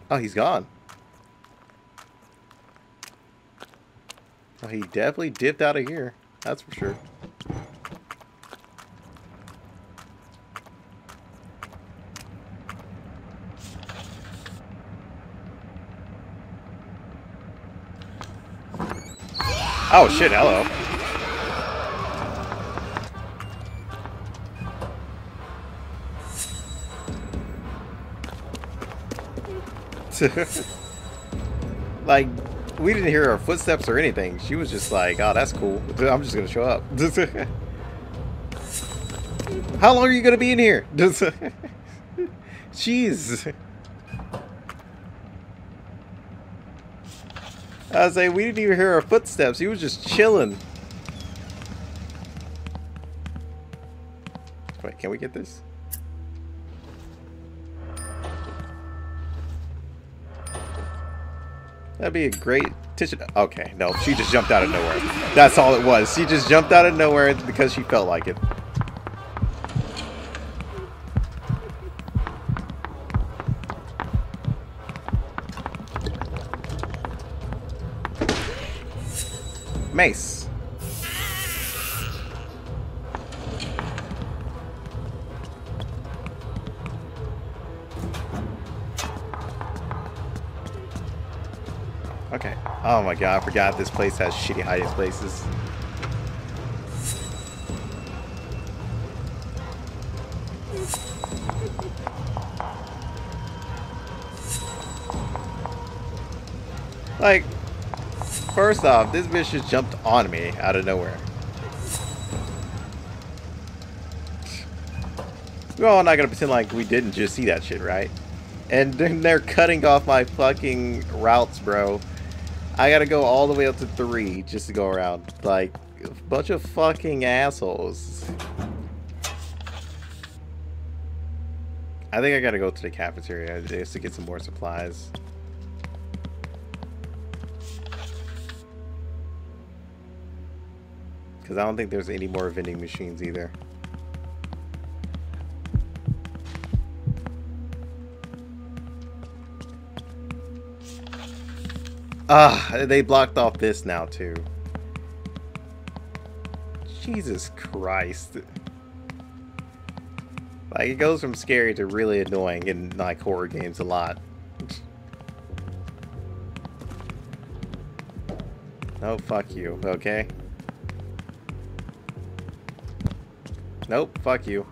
Oh, he's gone. Oh, he definitely dipped out of here. That's for sure. Oh shit, hello. like, we didn't hear her footsteps or anything. She was just like, oh, that's cool. I'm just gonna show up. How long are you gonna be in here? Jeez. I was like, we didn't even hear her footsteps. He was just chilling. Wait, can we get this? That'd be a great tissue. Okay, no, she just jumped out of nowhere. That's all it was. She just jumped out of nowhere because she felt like it. Mace. Oh my god, I forgot this place has shitty hiding places. Like, first off, this bitch just jumped on me out of nowhere. We're all not gonna pretend like we didn't just see that shit, right? And then they're cutting off my fucking routes, bro. I gotta go all the way up to three just to go around. Like, a bunch of fucking assholes. I think I gotta go to the cafeteria just to get some more supplies. Because I don't think there's any more vending machines either. Ah, they blocked off this now too. Jesus Christ. Like, it goes from scary to really annoying in, like, horror games a lot. oh, fuck you, okay? Nope, fuck you.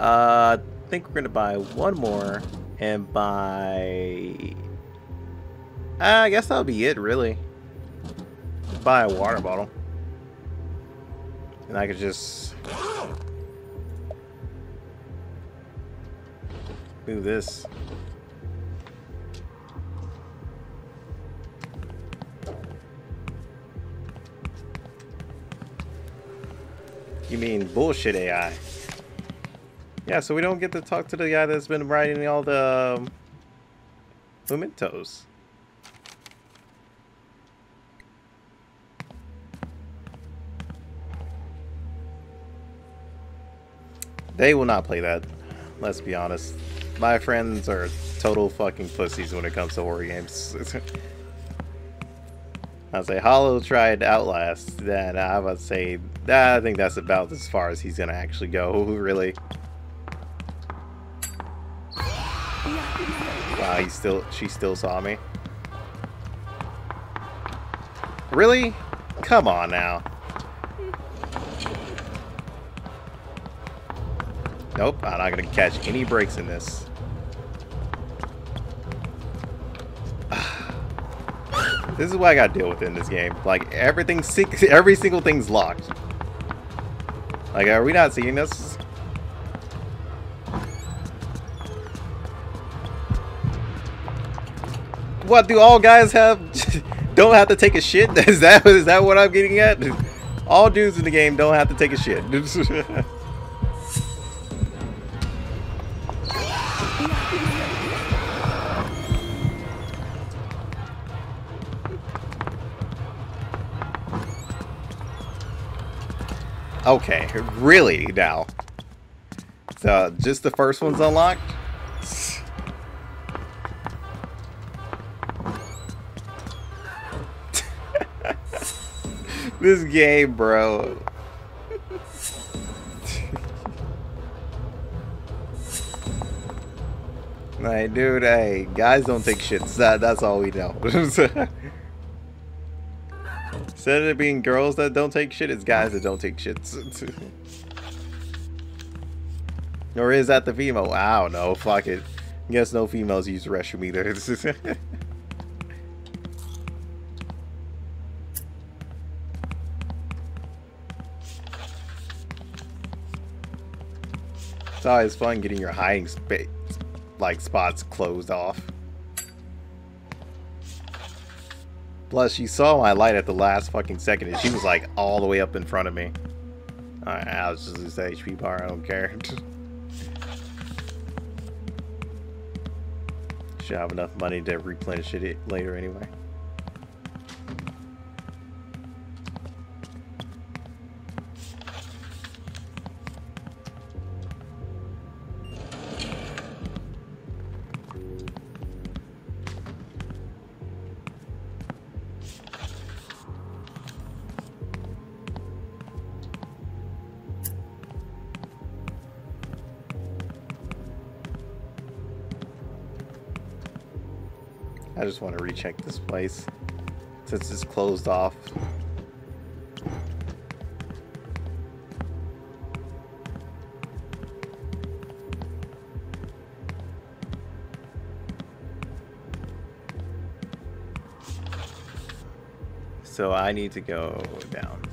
Uh, I think we're gonna buy one more and buy. Uh, I guess that'll be it, really. Buy a water bottle, and I could just move this. You mean bullshit AI? Yeah, so we don't get to talk to the guy that's been writing all the um, mementos. They will not play that. Let's be honest. My friends are total fucking pussies when it comes to horror games. I'll say Hollow tried Outlast, then I would say I think that's about as far as he's gonna actually go, really. He still she still saw me. Really? Come on now. Nope, I'm not gonna catch any breaks in this. this is what I gotta deal with in this game. Like everything, every single thing's locked. Like, are we not seeing this? What do all guys have? don't have to take a shit? Is that is that what I'm getting at? All dudes in the game don't have to take a shit. okay, really now. So just the first one's unlocked? This game, bro. hey, dude, hey, guys don't take shits. That, that's all we know. Instead of it being girls that don't take shit, it's guys that don't take shits. or is that the female? I don't know. Fuck it. Guess no females use restroom either. it's always fun getting your hiding space, like spots closed off. Plus, she saw my light at the last fucking second, and she was like all the way up in front of me. I was just lose the HP bar. I don't care. Should have enough money to replenish it later anyway. Just want to recheck this place since it's closed off. So I need to go down.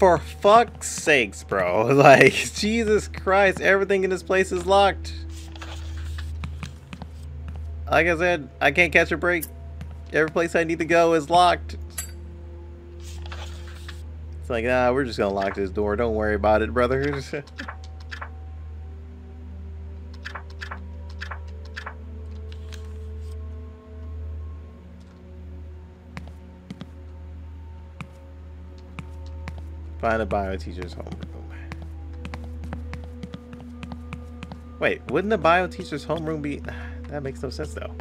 For fuck's sakes, bro. Like, Jesus Christ, everything in this place is locked. Like I said, I can't catch a break. Every place I need to go is locked. It's like, ah, we're just gonna lock this door. Don't worry about it, brothers. Find a bio teacher's homeroom. Oh, Wait, wouldn't the bio teacher's homeroom be... That makes no sense, though.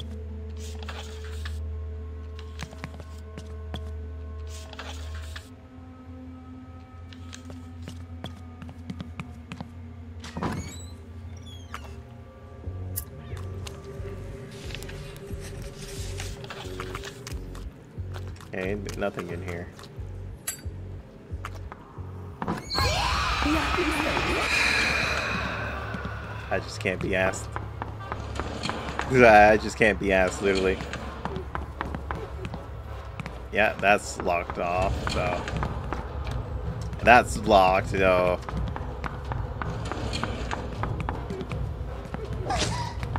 Can't be asked. I just can't be asked, literally. Yeah, that's locked off, so... That's locked, though.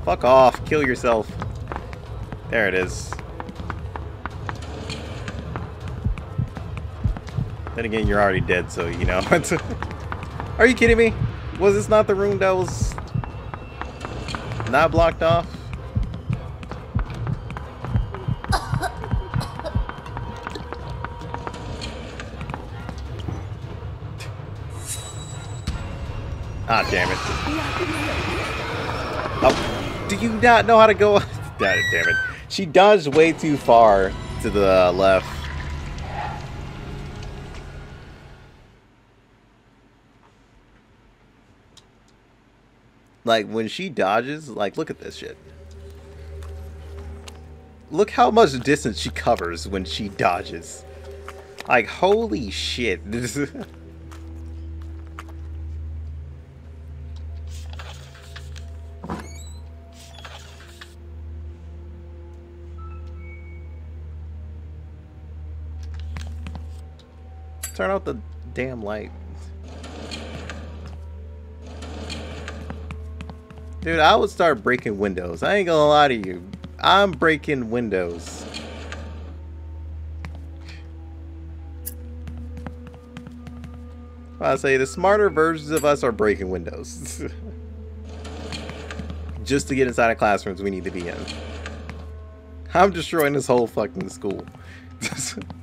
Fuck off, kill yourself. There it is. Then again, you're already dead, so, you know. Are you kidding me? Was this not the room that was not blocked off? Ah, damn it. Oh, do you not know how to go? damn it. She dodged way too far to the left. Like, when she dodges, like, look at this shit. Look how much distance she covers when she dodges. Like, holy shit. Turn out the damn light. Dude, I would start breaking windows. I ain't gonna lie to you. I'm breaking windows. I say the smarter versions of us are breaking windows. Just to get inside of classrooms we need to be in. I'm destroying this whole fucking school.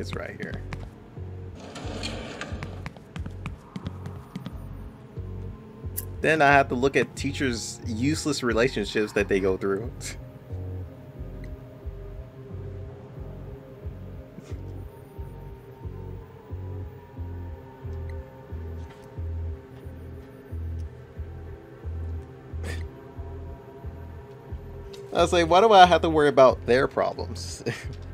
it's right here. Then I have to look at teachers' useless relationships that they go through. I was like, why do I have to worry about their problems?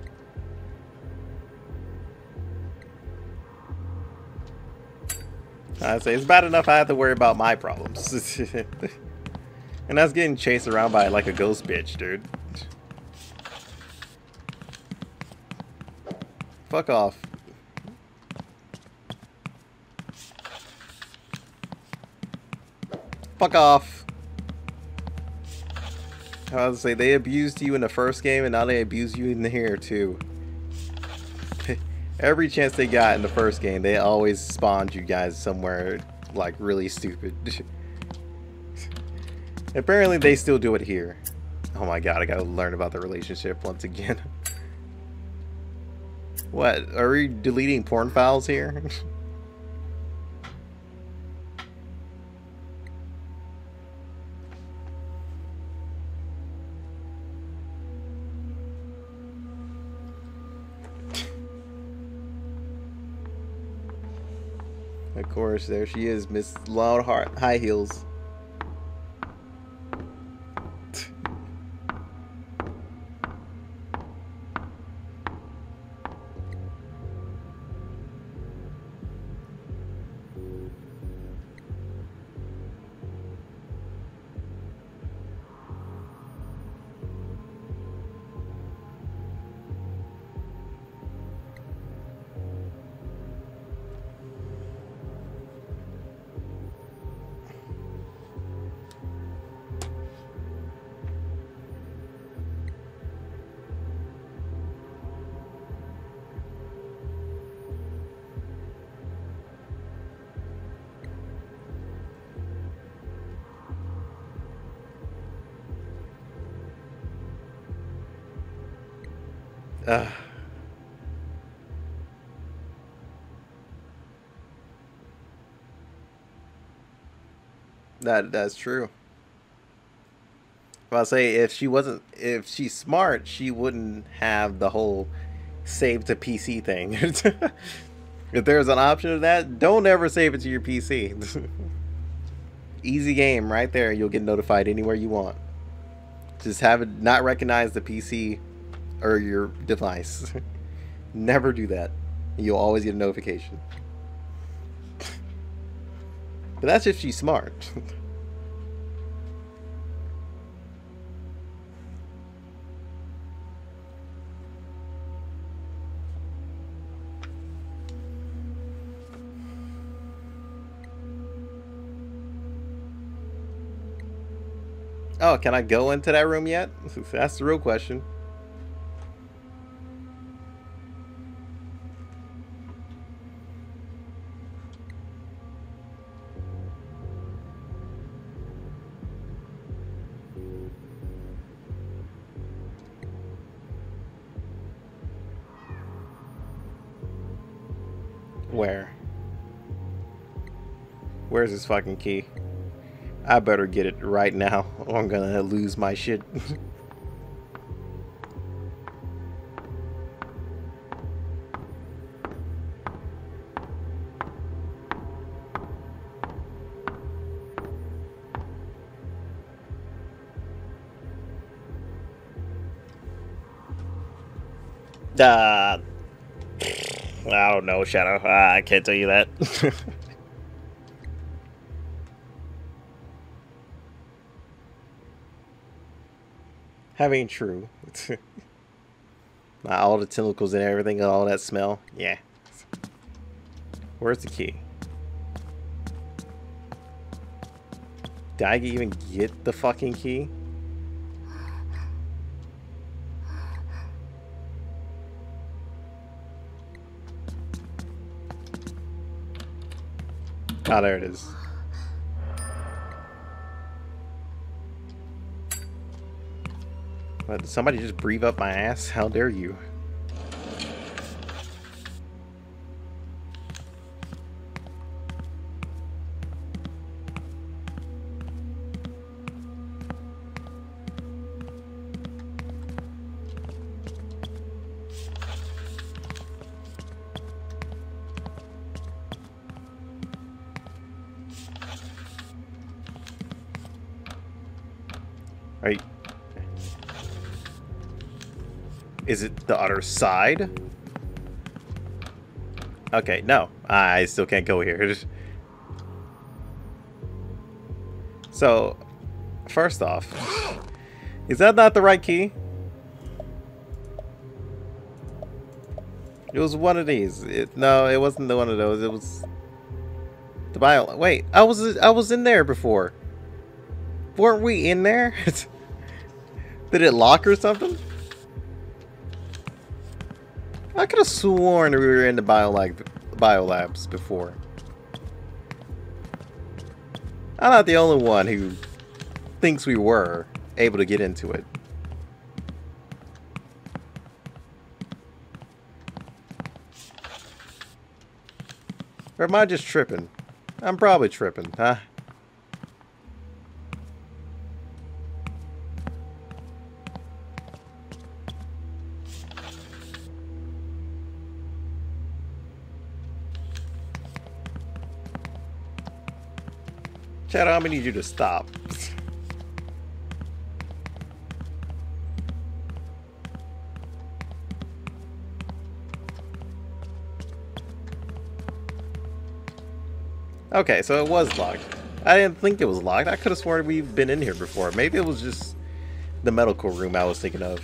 I say it's bad enough I have to worry about my problems. and that's getting chased around by like a ghost bitch, dude. Fuck off. Fuck off. I was to say they abused you in the first game and now they abuse you in here too. Every chance they got in the first game, they always spawned you guys somewhere like really stupid. Apparently they still do it here. Oh my god, I gotta learn about the relationship once again. what, are we deleting porn files here? course, there she is, Miss Loud Heart High Heels. That that's true. I'll say if she wasn't, if she's smart, she wouldn't have the whole save to PC thing. if there's an option of that, don't ever save it to your PC. Easy game right there. You'll get notified anywhere you want. Just have it not recognize the PC or your device. Never do that. You'll always get a notification. But that's if she's smart. oh, can I go into that room yet? That's the real question. Where's his fucking key? I better get it right now or I'm gonna lose my shit. uh, I don't know, Shadow. Uh, I can't tell you that. Having true. all the tentacles and everything, all that smell. Yeah. Where's the key? Did I even get the fucking key? Ah, oh, there it is. Somebody just breathe up my ass? How dare you? Side? Okay, no. I still can't go here. So, first off, is that not the right key? It was one of these. It, no, it wasn't the one of those. It was the bio. Wait, I was I was in there before. Weren't we in there? Did it lock or something? Sworn we were in the bio biolabs before. I'm not the only one who thinks we were able to get into it. Or am I just tripping? I'm probably tripping, huh? Chat, I'm gonna need you to stop. Okay, so it was locked. I didn't think it was locked. I could have sworn we've been in here before. Maybe it was just the medical room I was thinking of.